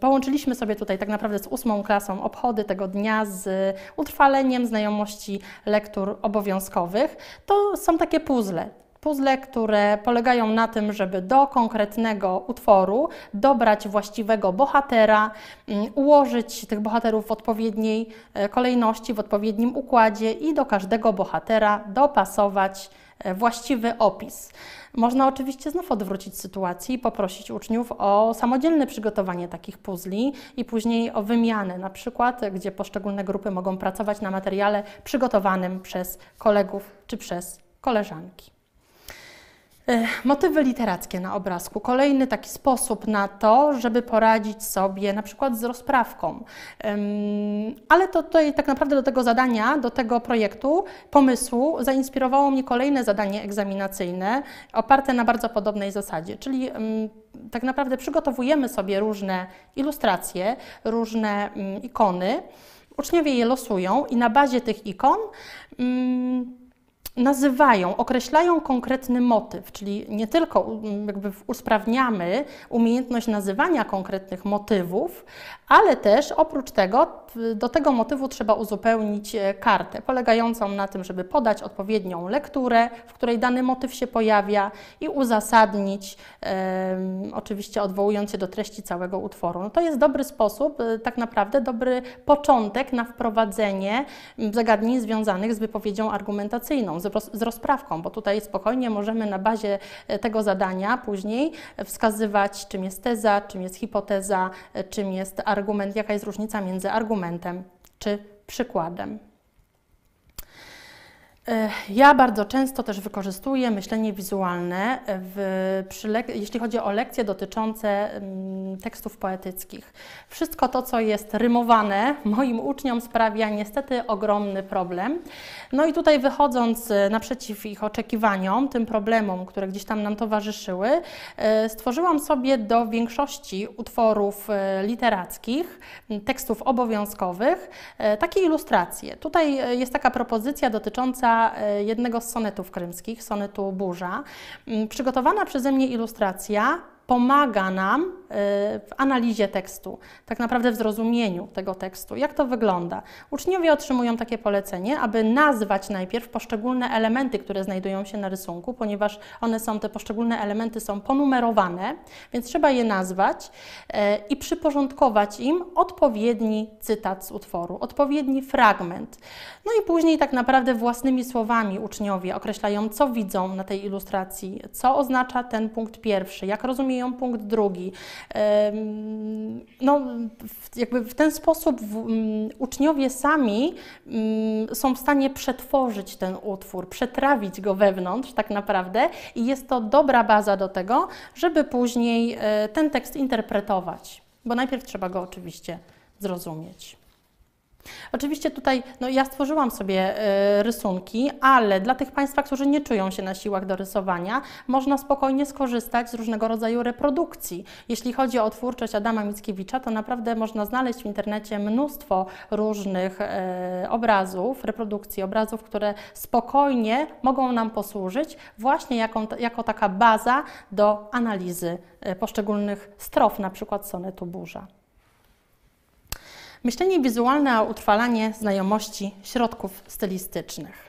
połączyliśmy sobie tutaj tak naprawdę z ósmą klasą obchody tego dnia z utrwaleniem znajomości lektur obowiązkowych. To są takie puzzle puzzle, które polegają na tym, żeby do konkretnego utworu dobrać właściwego bohatera, mm, ułożyć tych bohaterów w odpowiedniej e, kolejności, w odpowiednim układzie i do każdego bohatera dopasować e, właściwy opis. Można oczywiście znów odwrócić sytuację i poprosić uczniów o samodzielne przygotowanie takich puzli i później o wymianę, na przykład, gdzie poszczególne grupy mogą pracować na materiale przygotowanym przez kolegów czy przez koleżanki. E, motywy literackie na obrazku. Kolejny taki sposób na to, żeby poradzić sobie na przykład z rozprawką. Ale to tutaj tak naprawdę do tego zadania, do tego projektu, pomysłu zainspirowało mnie kolejne zadanie egzaminacyjne oparte na bardzo podobnej zasadzie, czyli tak naprawdę przygotowujemy sobie różne ilustracje, różne ikony, uczniowie je losują i na bazie tych ikon nazywają, określają konkretny motyw, czyli nie tylko jakby usprawniamy umiejętność nazywania konkretnych motywów, ale też oprócz tego do tego motywu trzeba uzupełnić e, kartę polegającą na tym, żeby podać odpowiednią lekturę, w której dany motyw się pojawia i uzasadnić, oczywiście odwołując się do treści całego utworu. No to jest dobry sposób, e, tak naprawdę dobry początek na wprowadzenie zagadnień związanych z wypowiedzią argumentacyjną, z rozprawką, bo tutaj spokojnie możemy na bazie e, tego zadania później wskazywać, czym jest teza, czym jest hipoteza, e, czym jest argument, jaka jest różnica między argumentem czy przykładem. E, ja bardzo często też wykorzystuję myślenie wizualne, w, jeśli chodzi o lekcje dotyczące mm, tekstów poetyckich. Wszystko to, co jest rymowane, moim uczniom sprawia niestety ogromny problem. No i tutaj wychodząc e, naprzeciw ich oczekiwaniom, tym problemom, które gdzieś tam nam towarzyszyły, e, stworzyłam sobie do większości utworów literackich, tekstów obowiązkowych, takie ilustracje. Tutaj jest taka propozycja dotycząca E, jednego z sonetów krymskich, sonetu Burza. Mm, przygotowana przeze mnie ilustracja pomaga nam y, w analizie tekstu, tak naprawdę w zrozumieniu tego tekstu. Jak to wygląda? Uczniowie otrzymują takie polecenie, aby nazwać najpierw poszczególne elementy, które znajdują się na rysunku, ponieważ one są, te poszczególne elementy są ponumerowane, więc trzeba je nazwać y, i przyporządkować im odpowiedni cytat z utworu, odpowiedni fragment. No i później tak naprawdę własnymi słowami uczniowie określają, co widzą na tej ilustracji, co oznacza ten punkt pierwszy, jak rozumieją rozumieją punkt drugi. No, jakby w ten sposób uczniowie sami są w stanie przetworzyć ten utwór, przetrawić go wewnątrz tak naprawdę i jest to dobra baza do tego, żeby później e, ten tekst interpretować, bo najpierw trzeba go oczywiście zrozumieć. Oczywiście tutaj no, ja stworzyłam sobie y, rysunki, ale dla tych Państwa, którzy nie czują się na siłach do rysowania, można spokojnie skorzystać z różnego rodzaju reprodukcji. Jeśli chodzi o twórczość Adama Mickiewicza, to naprawdę można znaleźć w internecie mnóstwo różnych y, obrazów, reprodukcji obrazów, które spokojnie mogą nam posłużyć właśnie jako, jako taka baza do analizy y, poszczególnych strof, na przykład sonetu Burza. Myślenie wizualne, a utrwalanie znajomości środków stylistycznych.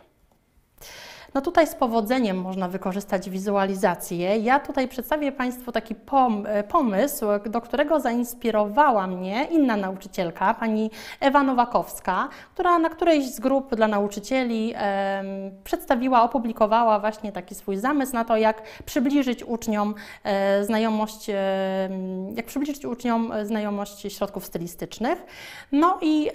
No tutaj z powodzeniem można wykorzystać wizualizację. Ja tutaj przedstawię Państwu taki pom e, pomysł, do którego zainspirowała mnie inna nauczycielka, pani Ewa Nowakowska, która na którejś z grup dla nauczycieli e, przedstawiła, opublikowała właśnie taki swój zamysł na to, jak przybliżyć uczniom e, znajomość, e, jak przybliżyć uczniom znajomość środków stylistycznych. No i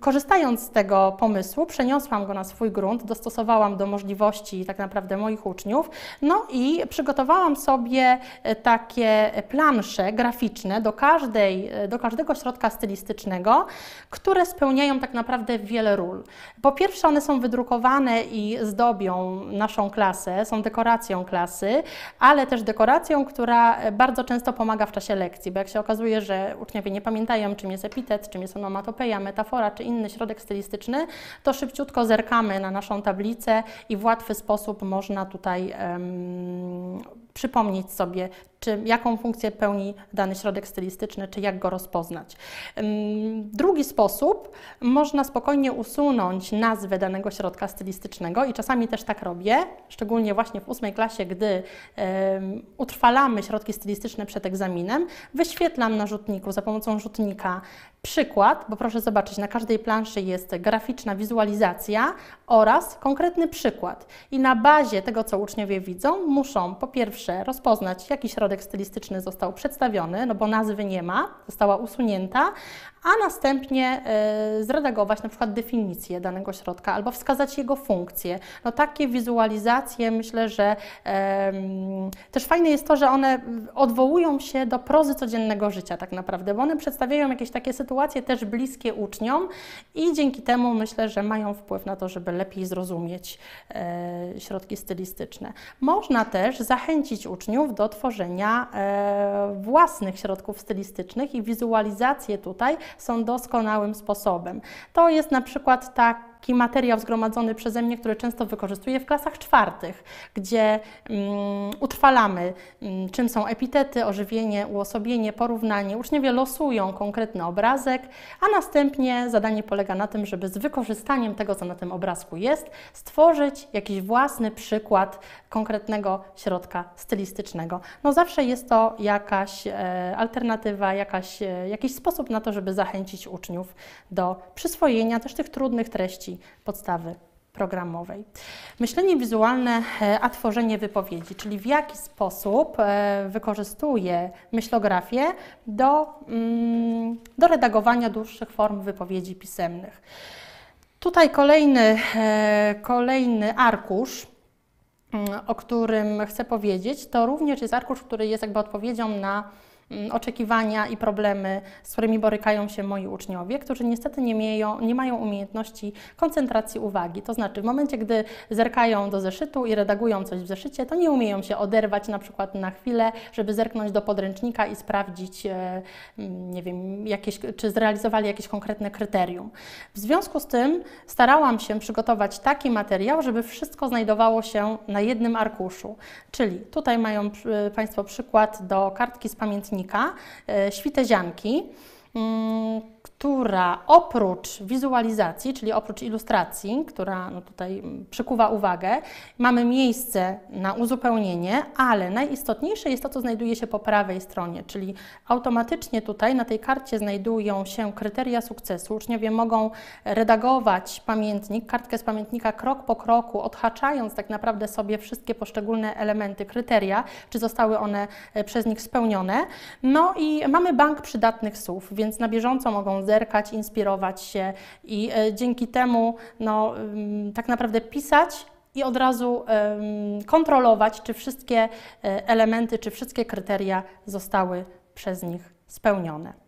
korzystając z tego pomysłu, przeniosłam go na swój grunt, dostosowałam do możliwości tak naprawdę moich uczniów. No i przygotowałam sobie e, takie plansze graficzne do, każdej, e, do każdego środka stylistycznego, które spełniają tak naprawdę wiele ról. Po pierwsze, one są wydrukowane i zdobią naszą klasę, są dekoracją klasy, ale też dekoracją, która bardzo często pomaga w czasie lekcji, bo jak się okazuje, że uczniowie nie pamiętają, czym jest epitet, czym jest onomatopeja, metafora czy inny środek stylistyczny, to szybciutko zerkamy na naszą tablicę i w łatwy sposób można tutaj um, przypomnieć sobie, czy jaką funkcję pełni dany środek stylistyczny, czy jak go rozpoznać. Drugi sposób, można spokojnie usunąć nazwę danego środka stylistycznego i czasami też tak robię, szczególnie właśnie w ósmej klasie, gdy utrwalamy środki stylistyczne przed egzaminem, wyświetlam na rzutniku za pomocą rzutnika przykład, bo proszę zobaczyć, na każdej planszy jest graficzna wizualizacja oraz konkretny przykład. I na bazie tego, co uczniowie widzą, muszą po pierwsze rozpoznać, jaki środek stylistyczny został przedstawiony, no bo nazwy nie ma, została usunięta, a następnie y, zredagować na przykład definicję danego środka albo wskazać jego funkcję. No takie wizualizacje myślę, że też fajne jest to, że one odwołują się do prozy codziennego życia tak naprawdę, bo one przedstawiają jakieś takie sytuacje też bliskie uczniom i dzięki temu myślę, że mają wpływ na to, żeby lepiej zrozumieć y, środki stylistyczne. Można też zachęcić uczniów do tworzenia własnych środków stylistycznych i wizualizacje tutaj są doskonałym sposobem. To jest na przykład tak taki materiał zgromadzony przeze mnie, który często wykorzystuję w klasach czwartych, gdzie um, utrwalamy, um, czym są epitety, ożywienie, uosobienie, porównanie. Uczniowie losują konkretny obrazek, a następnie zadanie polega na tym, żeby z wykorzystaniem tego, co na tym obrazku jest, stworzyć jakiś własny przykład konkretnego środka stylistycznego. No zawsze jest to jakaś e, alternatywa, jakaś, e, jakiś sposób na to, żeby zachęcić uczniów do przyswojenia też tych trudnych treści podstawy programowej. Myślenie wizualne, e, a tworzenie wypowiedzi, czyli w jaki sposób e, wykorzystuje myślografię do, mm, do redagowania dłuższych form wypowiedzi pisemnych. Tutaj kolejny, e, kolejny arkusz, mm, o którym chcę powiedzieć, to również jest arkusz, który jest jakby odpowiedzią na oczekiwania i problemy, z którymi borykają się moi uczniowie, którzy niestety nie, mieją, nie mają umiejętności koncentracji uwagi. To znaczy, w momencie, gdy zerkają do zeszytu i redagują coś w zeszycie, to nie umieją się oderwać na przykład na chwilę, żeby zerknąć do podręcznika i sprawdzić, e, mm, nie wiem, jakieś, czy zrealizowali jakieś konkretne kryterium. W związku z tym starałam się przygotować taki materiał, żeby wszystko znajdowało się na jednym arkuszu. Czyli tutaj mają Państwo przykład do kartki z pamiętnika czytnika e, Świtezianki, mm, która oprócz wizualizacji, czyli oprócz ilustracji, która no tutaj mm, przykuwa uwagę, mamy miejsce na uzupełnienie, ale najistotniejsze jest to, co znajduje się po prawej stronie, czyli automatycznie tutaj na tej karcie znajdują się kryteria sukcesu. Uczniowie mogą redagować pamiętnik, kartkę z pamiętnika krok po kroku, odhaczając tak naprawdę sobie wszystkie poszczególne elementy, kryteria, czy zostały one e, przez nich spełnione. No i mamy bank przydatnych słów, więc na bieżąco mogą zerkać, inspirować się i e, dzięki temu no, tak naprawdę pisać i od razu kontrolować, czy wszystkie e, elementy, czy wszystkie kryteria zostały przez nich spełnione.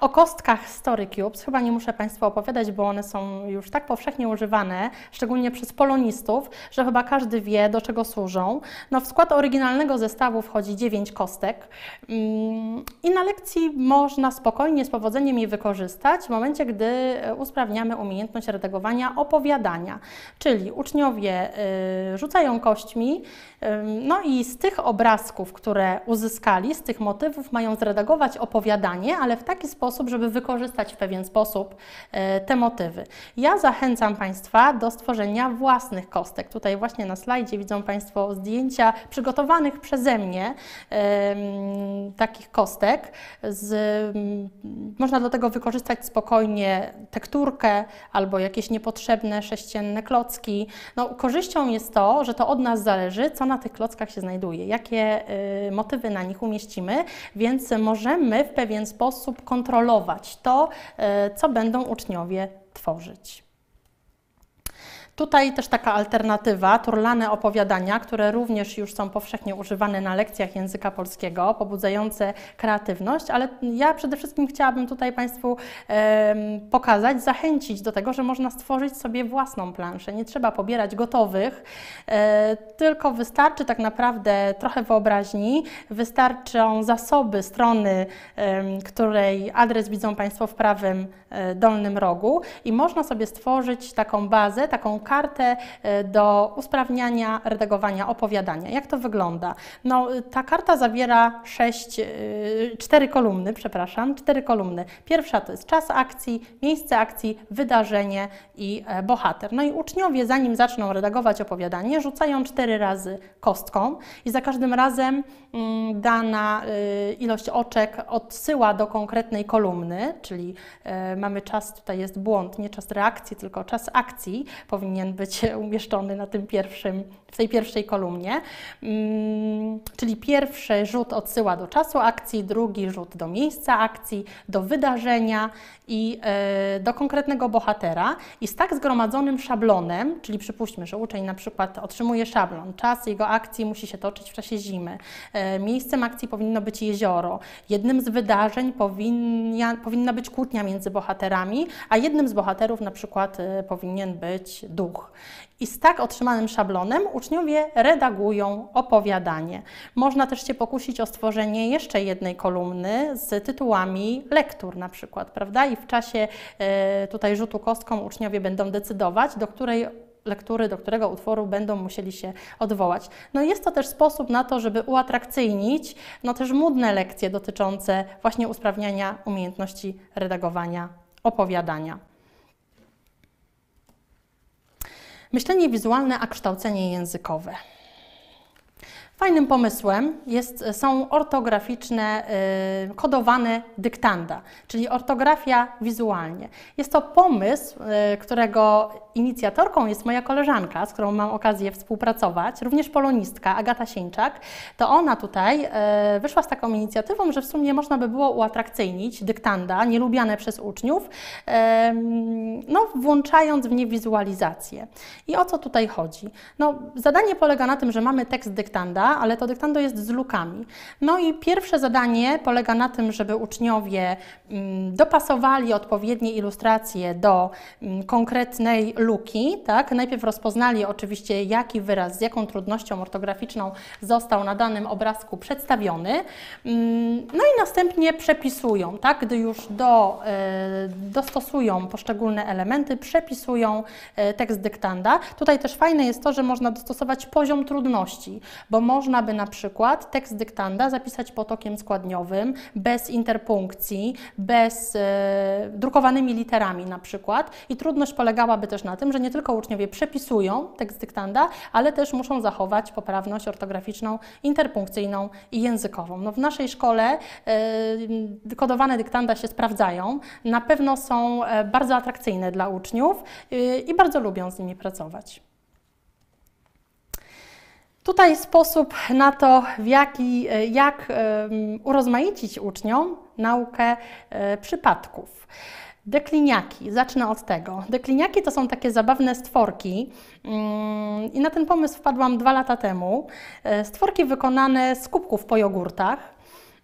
O kostkach Story Cubes chyba nie muszę Państwu opowiadać, bo one są już tak powszechnie używane, szczególnie przez polonistów, że chyba każdy wie, do czego służą. No, w skład oryginalnego zestawu wchodzi 9 kostek mm, i na lekcji można spokojnie, z powodzeniem je wykorzystać w momencie, gdy e, usprawniamy umiejętność redagowania opowiadania. Czyli uczniowie y, rzucają kośćmi, no i z tych obrazków, które uzyskali, z tych motywów mają zredagować opowiadanie, ale w taki sposób, żeby wykorzystać w pewien sposób e, te motywy. Ja zachęcam Państwa do stworzenia własnych kostek. Tutaj właśnie na slajdzie widzą Państwo zdjęcia przygotowanych przeze mnie takich kostek. Z, można do tego wykorzystać spokojnie tekturkę albo jakieś niepotrzebne sześcienne klocki. No, korzyścią jest to, że to od nas zależy, co na tych klockach się znajduje, jakie y, motywy na nich umieścimy, więc możemy w pewien sposób kontrolować to, y, co będą uczniowie tworzyć. Tutaj też taka alternatywa, turlane opowiadania, które również już są powszechnie używane na lekcjach języka polskiego, pobudzające kreatywność, ale ja przede wszystkim chciałabym tutaj Państwu e, pokazać, zachęcić do tego, że można stworzyć sobie własną planszę. Nie trzeba pobierać gotowych, e, tylko wystarczy tak naprawdę trochę wyobraźni, wystarczą zasoby strony, e, której adres widzą Państwo w prawym e, dolnym rogu i można sobie stworzyć taką bazę, taką kartę e, do usprawniania redagowania opowiadania. Jak to wygląda? No, ta karta zawiera sześć, e, cztery kolumny, przepraszam, cztery kolumny. Pierwsza to jest czas akcji, miejsce akcji, wydarzenie i e, bohater. No i uczniowie, zanim zaczną redagować opowiadanie, rzucają cztery razy kostką i za każdym razem mm, dana ilość oczek odsyła do konkretnej kolumny, czyli mamy czas, tutaj jest błąd, nie czas reakcji, tylko czas akcji powinien powinien być umieszczony na tym pierwszym, w tej pierwszej kolumnie. Mm, czyli pierwszy rzut odsyła do czasu akcji, drugi rzut do miejsca akcji, do wydarzenia i e, do konkretnego bohatera. I z tak zgromadzonym szablonem, czyli przypuśćmy, że uczeń na przykład otrzymuje szablon, czas jego akcji musi się toczyć w czasie zimy, e, miejscem akcji powinno być jezioro, jednym z wydarzeń powinna, powinna być kłótnia między bohaterami, a jednym z bohaterów na przykład e, powinien być duch duch. I z tak otrzymanym szablonem uczniowie redagują opowiadanie. Można też się pokusić o stworzenie jeszcze jednej kolumny z tytułami lektur na przykład, prawda? I w czasie e, tutaj rzutu kostką uczniowie będą decydować, do której lektury, do którego utworu będą musieli się odwołać. No jest to też sposób na to, żeby uatrakcyjnić no też mudne lekcje dotyczące właśnie usprawniania umiejętności redagowania opowiadania. Myślenie wizualne, a kształcenie językowe. Fajnym pomysłem jest, są ortograficzne, y, kodowane dyktanda, czyli ortografia wizualnie. Jest to pomysł, y, którego inicjatorką jest moja koleżanka, z którą mam okazję współpracować, również polonistka Agata Sieńczak. To ona tutaj wyszła z taką inicjatywą, że w sumie można by było uatrakcyjnić dyktanda, nielubiane przez uczniów, no, włączając w nie wizualizację. I o co tutaj chodzi? No, zadanie polega na tym, że mamy tekst dyktanda, ale to dyktando jest z lukami. No i pierwsze zadanie polega na tym, żeby uczniowie mm, dopasowali odpowiednie ilustracje do mm, konkretnej luki, tak? Najpierw rozpoznali oczywiście, jaki wyraz z jaką trudnością ortograficzną został na danym obrazku przedstawiony, mm, no i następnie przepisują, tak? Gdy już do, e, dostosują poszczególne elementy, przepisują e, tekst dyktanda. Tutaj też fajne jest to, że można dostosować poziom trudności, bo można by na przykład tekst dyktanda zapisać potokiem składniowym, bez interpunkcji, bez e, drukowanymi literami na przykład i trudność polegałaby też na tym, że nie tylko uczniowie przepisują tekst dyktanda, ale też muszą zachować poprawność ortograficzną, interpunkcyjną i językową. No w naszej szkole e, kodowane dyktanda się sprawdzają, na pewno są e, bardzo atrakcyjne dla uczniów e, i bardzo lubią z nimi pracować. Tutaj sposób na to, w jaki, e, jak urozmaicić uczniom naukę e, przypadków. Dekliniaki, zacznę od tego. Dekliniaki to są takie zabawne stworki mm, i na ten pomysł wpadłam dwa lata temu. E, stworki wykonane z kubków po jogurtach.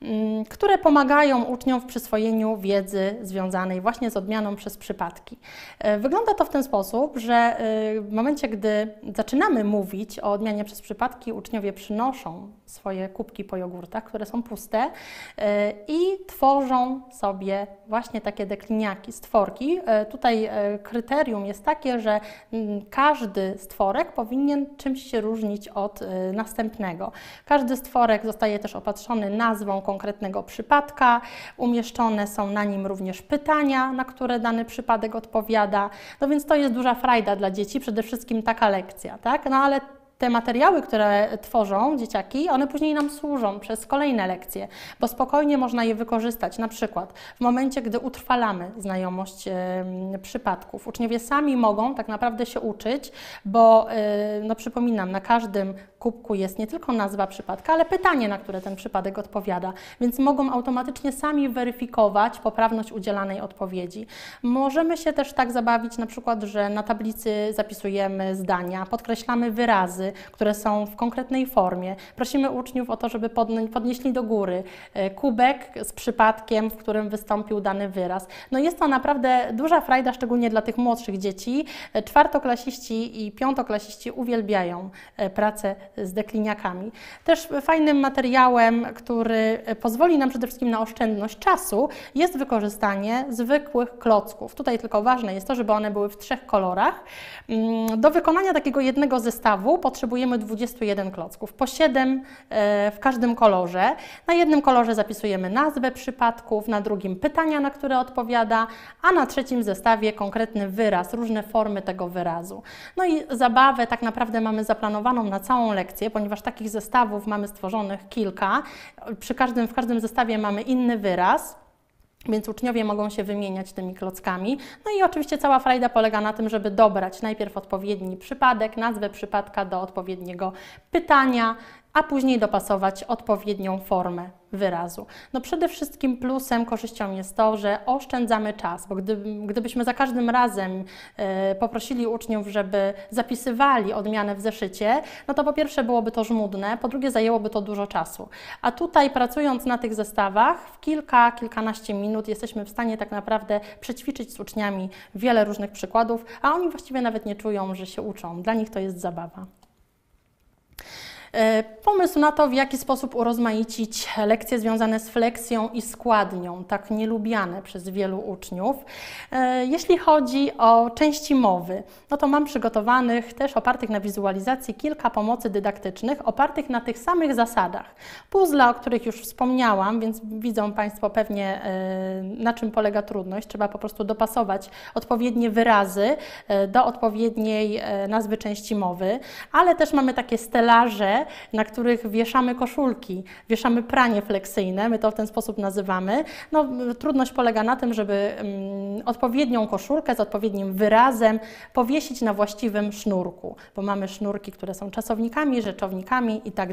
Mm, które pomagają uczniom w przyswojeniu wiedzy związanej właśnie z odmianą przez przypadki. E, wygląda to w ten sposób, że e, w momencie, gdy zaczynamy mówić o odmianie przez przypadki, uczniowie przynoszą swoje kubki po jogurtach, które są puste e, i tworzą sobie właśnie takie dekliniaki, stworki. Tutaj kryterium jest takie, że mm, każdy stworek powinien czymś się różnić od następnego. Każdy stworek zostaje też opatrzony nazwą, konkretnego przypadka. Umieszczone są na nim również pytania, na które dany przypadek odpowiada. No więc to jest duża frajda dla dzieci, przede wszystkim taka lekcja, tak? No ale te materiały, które tworzą dzieciaki, one później nam służą przez kolejne lekcje, bo spokojnie można je wykorzystać. Na przykład w momencie, gdy utrwalamy znajomość e, przypadków. Uczniowie sami mogą tak naprawdę się uczyć, bo e, no przypominam, na każdym kubku jest nie tylko nazwa przypadka, ale pytanie, na które ten przypadek odpowiada, więc mogą automatycznie sami weryfikować poprawność udzielanej odpowiedzi. Możemy się też tak zabawić, na przykład, że na tablicy zapisujemy zdania, podkreślamy wyrazy, które są w konkretnej formie. Prosimy uczniów o to, żeby podnieśli do góry e, kubek z przypadkiem, w którym wystąpił dany wyraz. No jest to naprawdę duża frajda, szczególnie dla tych młodszych dzieci. E, czwartoklasiści i piątoklasiści uwielbiają e, pracę z dekliniakami. Też fajnym materiałem, który pozwoli nam przede wszystkim na oszczędność czasu, jest wykorzystanie zwykłych klocków. Tutaj tylko ważne jest to, żeby one były w trzech kolorach. Mm, do wykonania takiego jednego zestawu potrzebujemy 21 klocków, po 7 e, w każdym kolorze. Na jednym kolorze zapisujemy nazwę przypadków, na drugim pytania, na które odpowiada, a na trzecim zestawie konkretny wyraz, różne formy tego wyrazu. No i zabawę tak naprawdę mamy zaplanowaną na całą lekcję ponieważ takich zestawów mamy stworzonych kilka. Przy każdym, w każdym zestawie mamy inny wyraz. Więc uczniowie mogą się wymieniać tymi klockami. No i oczywiście cała frajda polega na tym, żeby dobrać najpierw odpowiedni przypadek, nazwę przypadka do odpowiedniego pytania a później dopasować odpowiednią formę wyrazu. No przede wszystkim plusem, korzyścią jest to, że oszczędzamy czas, bo gdy, gdybyśmy za każdym razem e, poprosili uczniów, żeby zapisywali odmianę w zeszycie, no to po pierwsze byłoby to żmudne, po drugie zajęłoby to dużo czasu. A tutaj pracując na tych zestawach w kilka, kilkanaście minut jesteśmy w stanie tak naprawdę przećwiczyć z uczniami wiele różnych przykładów, a oni właściwie nawet nie czują, że się uczą. Dla nich to jest zabawa. E, pomysł na to, w jaki sposób urozmaicić lekcje związane z fleksją i składnią, tak nielubiane przez wielu uczniów. E, jeśli chodzi o części mowy, no to mam przygotowanych też opartych na wizualizacji kilka pomocy dydaktycznych, opartych na tych samych zasadach. Puzzle, o których już wspomniałam, więc widzą Państwo pewnie e, na czym polega trudność. Trzeba po prostu dopasować odpowiednie wyrazy do odpowiedniej nazwy części mowy, ale też mamy takie stelaże, na których wieszamy koszulki, wieszamy pranie fleksyjne, my to w ten sposób nazywamy. No, trudność polega na tym, żeby mm, odpowiednią koszulkę z odpowiednim wyrazem powiesić na właściwym sznurku, bo mamy sznurki, które są czasownikami, rzeczownikami i tak.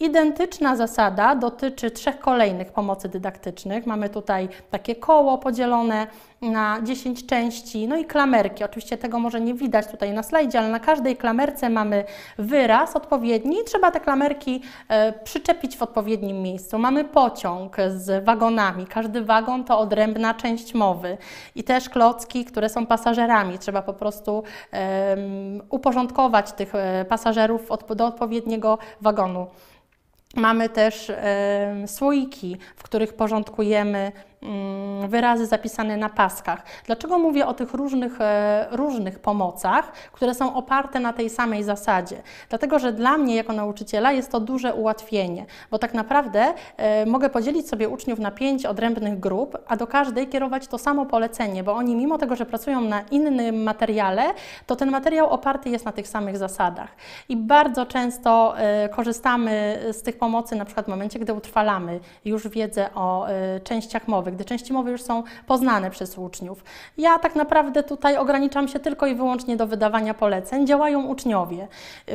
Identyczna zasada dotyczy trzech kolejnych pomocy dydaktycznych. Mamy tutaj takie koło podzielone na 10 części, no i klamerki. Oczywiście tego może nie widać tutaj na slajdzie, ale na każdej klamerce mamy wyraz odpowiedni i trzeba te klamerki e, przyczepić w odpowiednim miejscu. Mamy pociąg z wagonami. Każdy wagon to odrębna część mowy i też klocki, które są pasażerami. Trzeba po prostu uporządkować tych e, pasażerów do odpowiedniego wagonu. Mamy też słoiki, w których porządkujemy wyrazy zapisane na paskach. Dlaczego mówię o tych różnych, e, różnych pomocach, które są oparte na tej samej zasadzie? Dlatego, że dla mnie jako nauczyciela jest to duże ułatwienie, bo tak naprawdę e, mogę podzielić sobie uczniów na pięć odrębnych grup, a do każdej kierować to samo polecenie, bo oni mimo tego, że pracują na innym materiale, to ten materiał oparty jest na tych samych zasadach. I bardzo często e, korzystamy z tych pomocy na przykład w momencie, gdy utrwalamy już wiedzę o częściach mowy, gdy części mowy już są poznane przez uczniów. Ja tak naprawdę tutaj ograniczam się tylko i wyłącznie do wydawania poleceń. Działają uczniowie.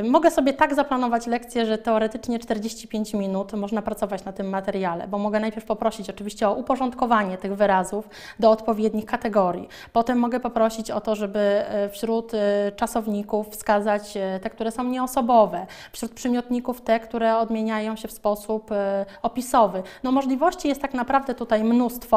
Mogę sobie tak zaplanować lekcję, że teoretycznie 45 minut można pracować na tym materiale, bo mogę najpierw poprosić oczywiście o uporządkowanie tych wyrazów do odpowiednich kategorii. Potem mogę poprosić o to, żeby e, wśród e, czasowników wskazać e, te, które są nieosobowe, wśród przymiotników te, które odmieniają się w sposób opisowy. No możliwości jest tak naprawdę tutaj mnóstwo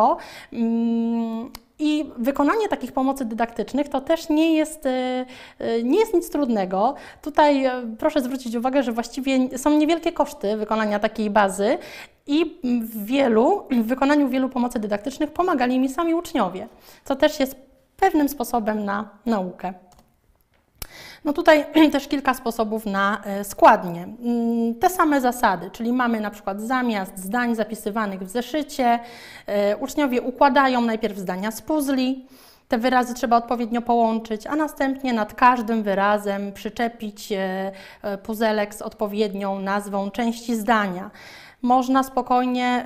Mm, I wykonanie takich pomocy dydaktycznych to też nie jest, e, e, nie jest nic trudnego. Tutaj e, proszę zwrócić uwagę, że właściwie są niewielkie koszty wykonania takiej bazy i w wielu, w wykonaniu wielu pomocy dydaktycznych pomagali mi sami uczniowie, co też jest pewnym sposobem na naukę. No tutaj też kilka sposobów na e, składnie. Mm, te same zasady, czyli mamy na przykład zamiast zdań zapisywanych w zeszycie, e, uczniowie układają najpierw zdania z puzli, te wyrazy trzeba odpowiednio połączyć, a następnie nad każdym wyrazem przyczepić e, puzelek z odpowiednią nazwą części zdania można spokojnie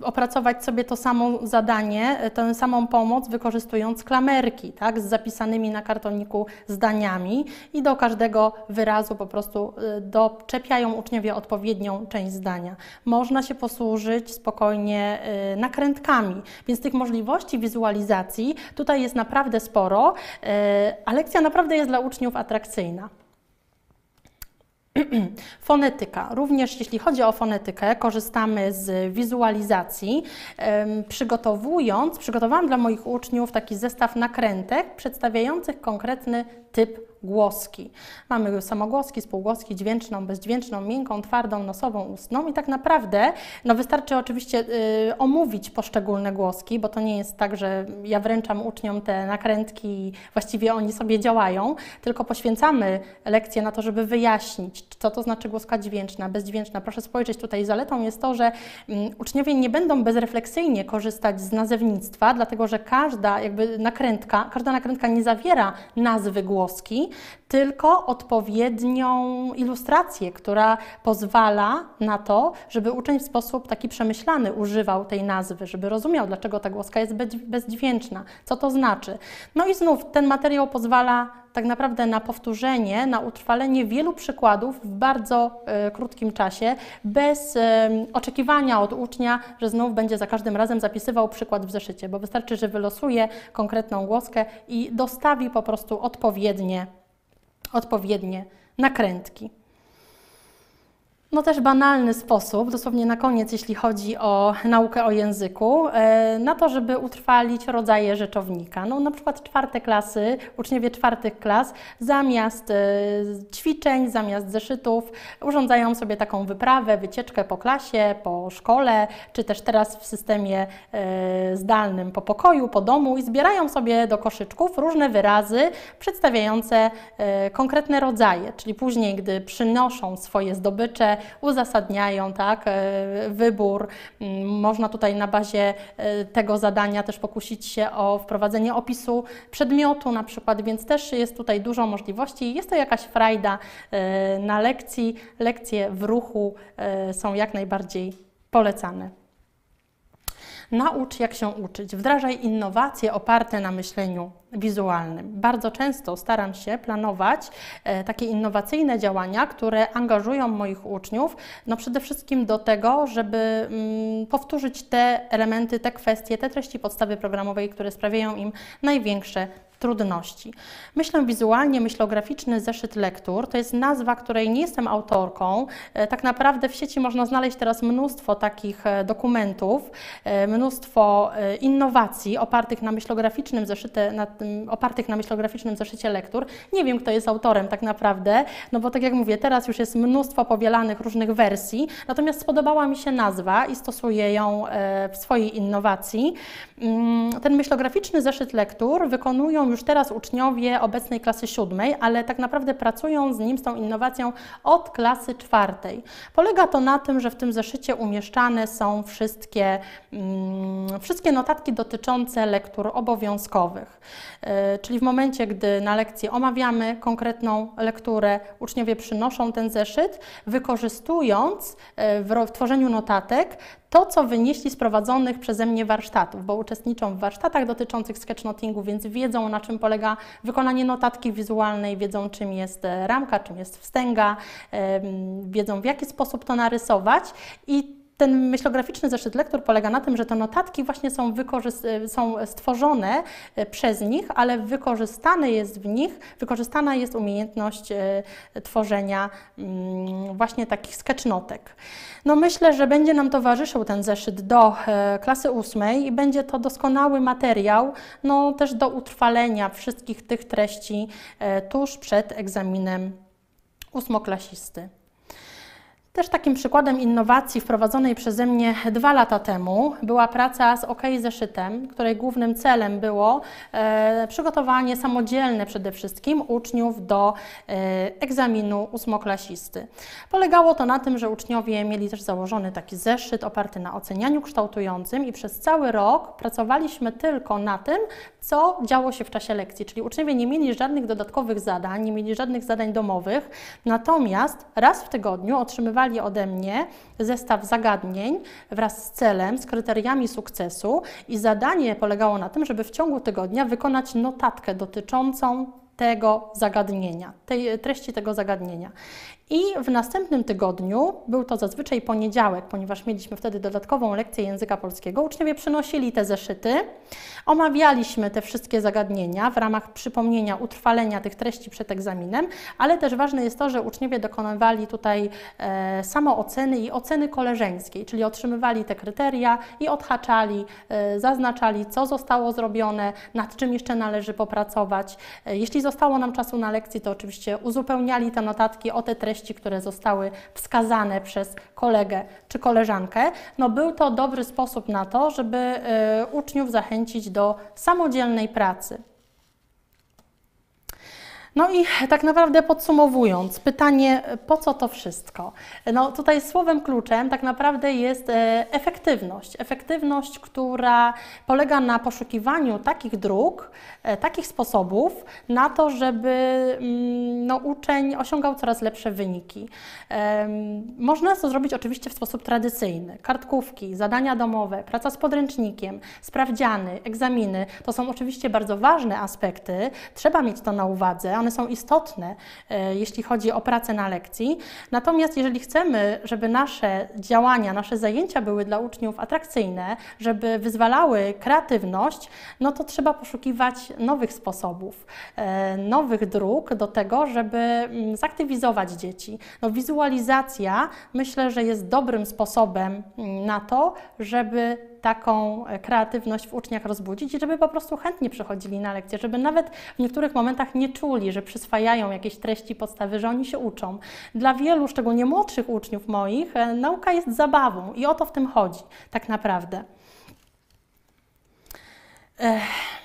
y, opracować sobie to samo zadanie, y, tę samą pomoc, wykorzystując klamerki, tak, z zapisanymi na kartoniku zdaniami i do każdego wyrazu po prostu y, doczepiają uczniowie odpowiednią część zdania. Można się posłużyć spokojnie nakrętkami, więc tych możliwości wizualizacji tutaj jest naprawdę sporo, a lekcja naprawdę jest dla uczniów atrakcyjna. Fonetyka. Również jeśli chodzi o fonetykę, korzystamy z wizualizacji. Przygotowując, przygotowałam dla moich uczniów taki zestaw nakrętek przedstawiających konkretny typ głoski. Mamy samogłoski, spółgłoski, dźwięczną, bezdźwięczną, miękką, twardą, nosową, ustną i tak naprawdę no wystarczy oczywiście y, omówić poszczególne głoski, bo to nie jest tak, że ja wręczam uczniom te nakrętki i właściwie oni sobie działają, tylko poświęcamy lekcję na to, żeby wyjaśnić, co to znaczy głoska dźwięczna, bezdźwięczna. Proszę spojrzeć tutaj, zaletą jest to, że mm, uczniowie nie będą bezrefleksyjnie korzystać z nazewnictwa, dlatego że każda jakby nakrętka, każda nakrętka nie zawiera nazwy głoski, tylko odpowiednią ilustrację, która pozwala na to, żeby uczeń w sposób taki przemyślany używał tej nazwy, żeby rozumiał, dlaczego ta głoska jest bezdźwięczna, co to znaczy. No i znów ten materiał pozwala tak naprawdę na powtórzenie, na utrwalenie wielu przykładów w bardzo e, krótkim czasie, bez e, oczekiwania od ucznia, że znów będzie za każdym razem zapisywał przykład w zeszycie, bo wystarczy, że wylosuje konkretną głoskę i dostawi po prostu odpowiednie, odpowiednie nakrętki no też banalny sposób, dosłownie na koniec, jeśli chodzi o naukę o języku, e, na to, żeby utrwalić rodzaje rzeczownika. No na przykład czwarte klasy, uczniowie czwartych klas zamiast e, ćwiczeń, zamiast zeszytów urządzają sobie taką wyprawę, wycieczkę po klasie, po szkole, czy też teraz w systemie e, zdalnym po pokoju, po domu i zbierają sobie do koszyczków różne wyrazy przedstawiające konkretne rodzaje, czyli później, gdy przynoszą swoje zdobycze, uzasadniają tak, e, wybór. Mm, można tutaj na bazie e, tego zadania też pokusić się o wprowadzenie opisu przedmiotu na przykład, więc też jest tutaj dużo możliwości. Jest to jakaś frajda e, na lekcji. Lekcje w ruchu są jak najbardziej polecane. Naucz, jak się uczyć. Wdrażaj innowacje oparte na myśleniu wizualnym. Bardzo często staram się planować e, takie innowacyjne działania, które angażują moich uczniów, no przede wszystkim do tego, żeby mm, powtórzyć te elementy, te kwestie, te treści podstawy programowej, które sprawiają im największe trudności. Myślę wizualnie, myślograficzny zeszyt lektur to jest nazwa, której nie jestem autorką. E, tak naprawdę w sieci można znaleźć teraz mnóstwo takich e, dokumentów, mnóstwo innowacji opartych na myślograficznym zeszycie, na, opartych na myślograficznym zeszycie lektur. Nie wiem, kto jest autorem tak naprawdę, no bo tak jak mówię, teraz już jest mnóstwo powielanych różnych wersji, natomiast spodobała mi się nazwa i stosuję ją w swojej innowacji. Mm, ten myślograficzny zeszyt lektur wykonują już teraz uczniowie obecnej klasy siódmej, ale tak naprawdę pracują z nim, z tą innowacją od klasy czwartej. Polega to na tym, że w tym zeszycie umieszczane są wszystkie, mm, wszystkie notatki dotyczące lektur obowiązkowych. E, czyli w momencie, gdy na lekcji omawiamy konkretną lekturę, uczniowie przynoszą ten zeszyt, wykorzystując e, w, tworzeniu notatek to, co wynieśli z prowadzonych przeze mnie warsztatów, bo uczestniczą w warsztatach dotyczących sketchnotingu, więc wiedzą, na czym polega wykonanie notatki wizualnej, wiedzą, czym jest e, ramka, czym jest wstęga, wiedzą, w jaki sposób to narysować i ten myślograficzny zeszyt lektur polega na tym, że te notatki właśnie są, są stworzone e, przez nich, ale wykorzystane jest w nich, wykorzystana jest umiejętność e, tworzenia mm, właśnie takich sketchnotek. No myślę, że będzie nam towarzyszył ten zeszyt do e, klasy ósmej i będzie to doskonały materiał, no też do utrwalenia wszystkich tych treści tuż przed egzaminem ósmoklasisty. Też takim przykładem innowacji wprowadzonej przeze mnie dwa lata temu była praca z OK Zeszytem, której głównym celem było e, przygotowanie samodzielne przede wszystkim uczniów do e, egzaminu ósmoklasisty. Polegało to na tym, że uczniowie mieli też założony taki zeszyt oparty na ocenianiu kształtującym i przez cały rok pracowaliśmy tylko na tym, co działo się w czasie lekcji, czyli uczniowie nie mieli żadnych dodatkowych zadań, nie mieli żadnych zadań domowych, natomiast raz w tygodniu otrzymywali ode mnie zestaw zagadnień wraz z celem, z kryteriami sukcesu i zadanie polegało na tym, żeby w ciągu tygodnia wykonać notatkę dotyczącą tego zagadnienia, tej treści tego zagadnienia. I w następnym tygodniu, był to zazwyczaj poniedziałek, ponieważ mieliśmy wtedy dodatkową lekcję języka polskiego, uczniowie przynosili te zeszyty, omawialiśmy te wszystkie zagadnienia w ramach przypomnienia, utrwalenia tych treści przed egzaminem, ale też ważne jest to, że uczniowie dokonywali tutaj e, samooceny i oceny koleżeńskiej, czyli otrzymywali te kryteria i odhaczali, e, zaznaczali, co zostało zrobione, nad czym jeszcze należy popracować. E, jeśli zostało nam czasu na lekcji, to oczywiście uzupełniali te notatki o te treści, treści, które zostały wskazane przez kolegę czy koleżankę, no był to dobry sposób na to, żeby y, uczniów zachęcić do samodzielnej pracy. No i tak naprawdę podsumowując, pytanie, po co to wszystko? No tutaj słowem kluczem tak naprawdę jest e, efektywność. Efektywność, która polega na poszukiwaniu takich dróg, e, takich sposobów na to, żeby mm, no, uczeń osiągał coraz lepsze wyniki. Można to zrobić oczywiście w sposób tradycyjny. Kartkówki, zadania domowe, praca z podręcznikiem, sprawdziany, egzaminy, to są oczywiście bardzo ważne aspekty, trzeba mieć to na uwadze, one są istotne, e, jeśli chodzi o pracę na lekcji. Natomiast jeżeli chcemy, żeby nasze działania, nasze zajęcia były dla uczniów atrakcyjne, żeby wyzwalały kreatywność, no to trzeba poszukiwać nowych sposobów, e, nowych dróg do tego, żeby mm, zaktywizować dzieci. No, wizualizacja myślę, że jest dobrym sposobem mm, na to, żeby taką e, kreatywność w uczniach rozbudzić i żeby po prostu chętnie przychodzili na lekcje, żeby nawet w niektórych momentach nie czuli, że przyswajają jakieś treści podstawy, że oni się uczą. Dla wielu, szczególnie młodszych uczniów moich, e, nauka jest zabawą i o to w tym chodzi tak naprawdę. Ech.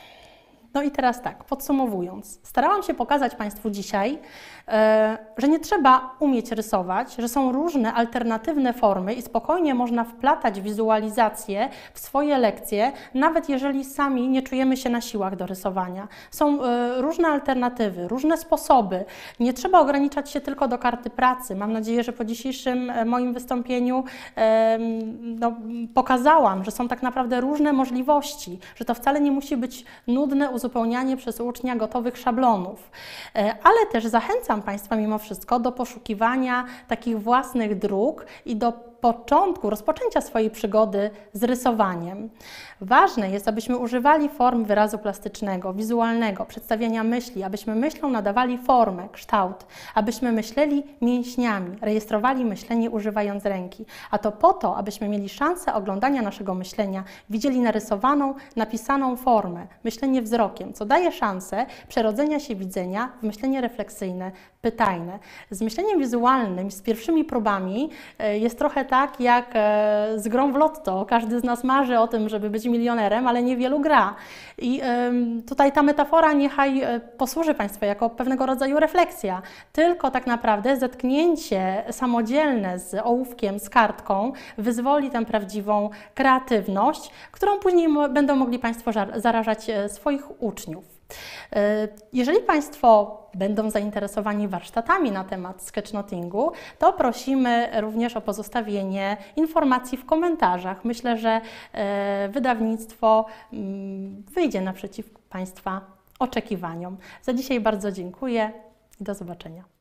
No i teraz tak, podsumowując, starałam się pokazać Państwu dzisiaj, e, że nie trzeba umieć rysować, że są różne alternatywne formy i spokojnie można wplatać wizualizację w swoje lekcje, nawet jeżeli sami nie czujemy się na siłach do rysowania. Są e, różne alternatywy, różne sposoby. Nie trzeba ograniczać się tylko do karty pracy. Mam nadzieję, że po dzisiejszym e, moim wystąpieniu no, pokazałam, że są tak naprawdę różne możliwości, że to wcale nie musi być nudne, uzupełnianie przez ucznia gotowych szablonów. E, ale też zachęcam Państwa mimo wszystko do poszukiwania takich własnych dróg i do początku, rozpoczęcia swojej przygody z rysowaniem. Ważne jest, abyśmy używali form wyrazu plastycznego, wizualnego, przedstawiania myśli, abyśmy myślą nadawali formę, kształt, abyśmy myśleli mięśniami, rejestrowali myślenie używając ręki. A to po to, abyśmy mieli szansę oglądania naszego myślenia, widzieli narysowaną, napisaną formę, myślenie wzrokiem, co daje szansę przerodzenia się widzenia w myślenie refleksyjne, pytajne. Z myśleniem wizualnym, z pierwszymi próbami e, jest trochę tak jak e, z grą w lotto. Każdy z nas marzy o tym, żeby być milionerem, ale niewielu gra. I tutaj ta metafora niechaj e, posłuży Państwu jako pewnego rodzaju refleksja. Tylko tak naprawdę zetknięcie samodzielne z ołówkiem, z kartką wyzwoli tę prawdziwą kreatywność, którą później będą mogli Państwo zarażać swoich uczniów. E, jeżeli Państwo będą zainteresowani warsztatami na temat sketchnotingu, to prosimy również o pozostawienie informacji w komentarzach. Myślę, że e, wydawnictwo mm, wyjdzie naprzeciw Państwa oczekiwaniom. Za dzisiaj bardzo dziękuję i do zobaczenia.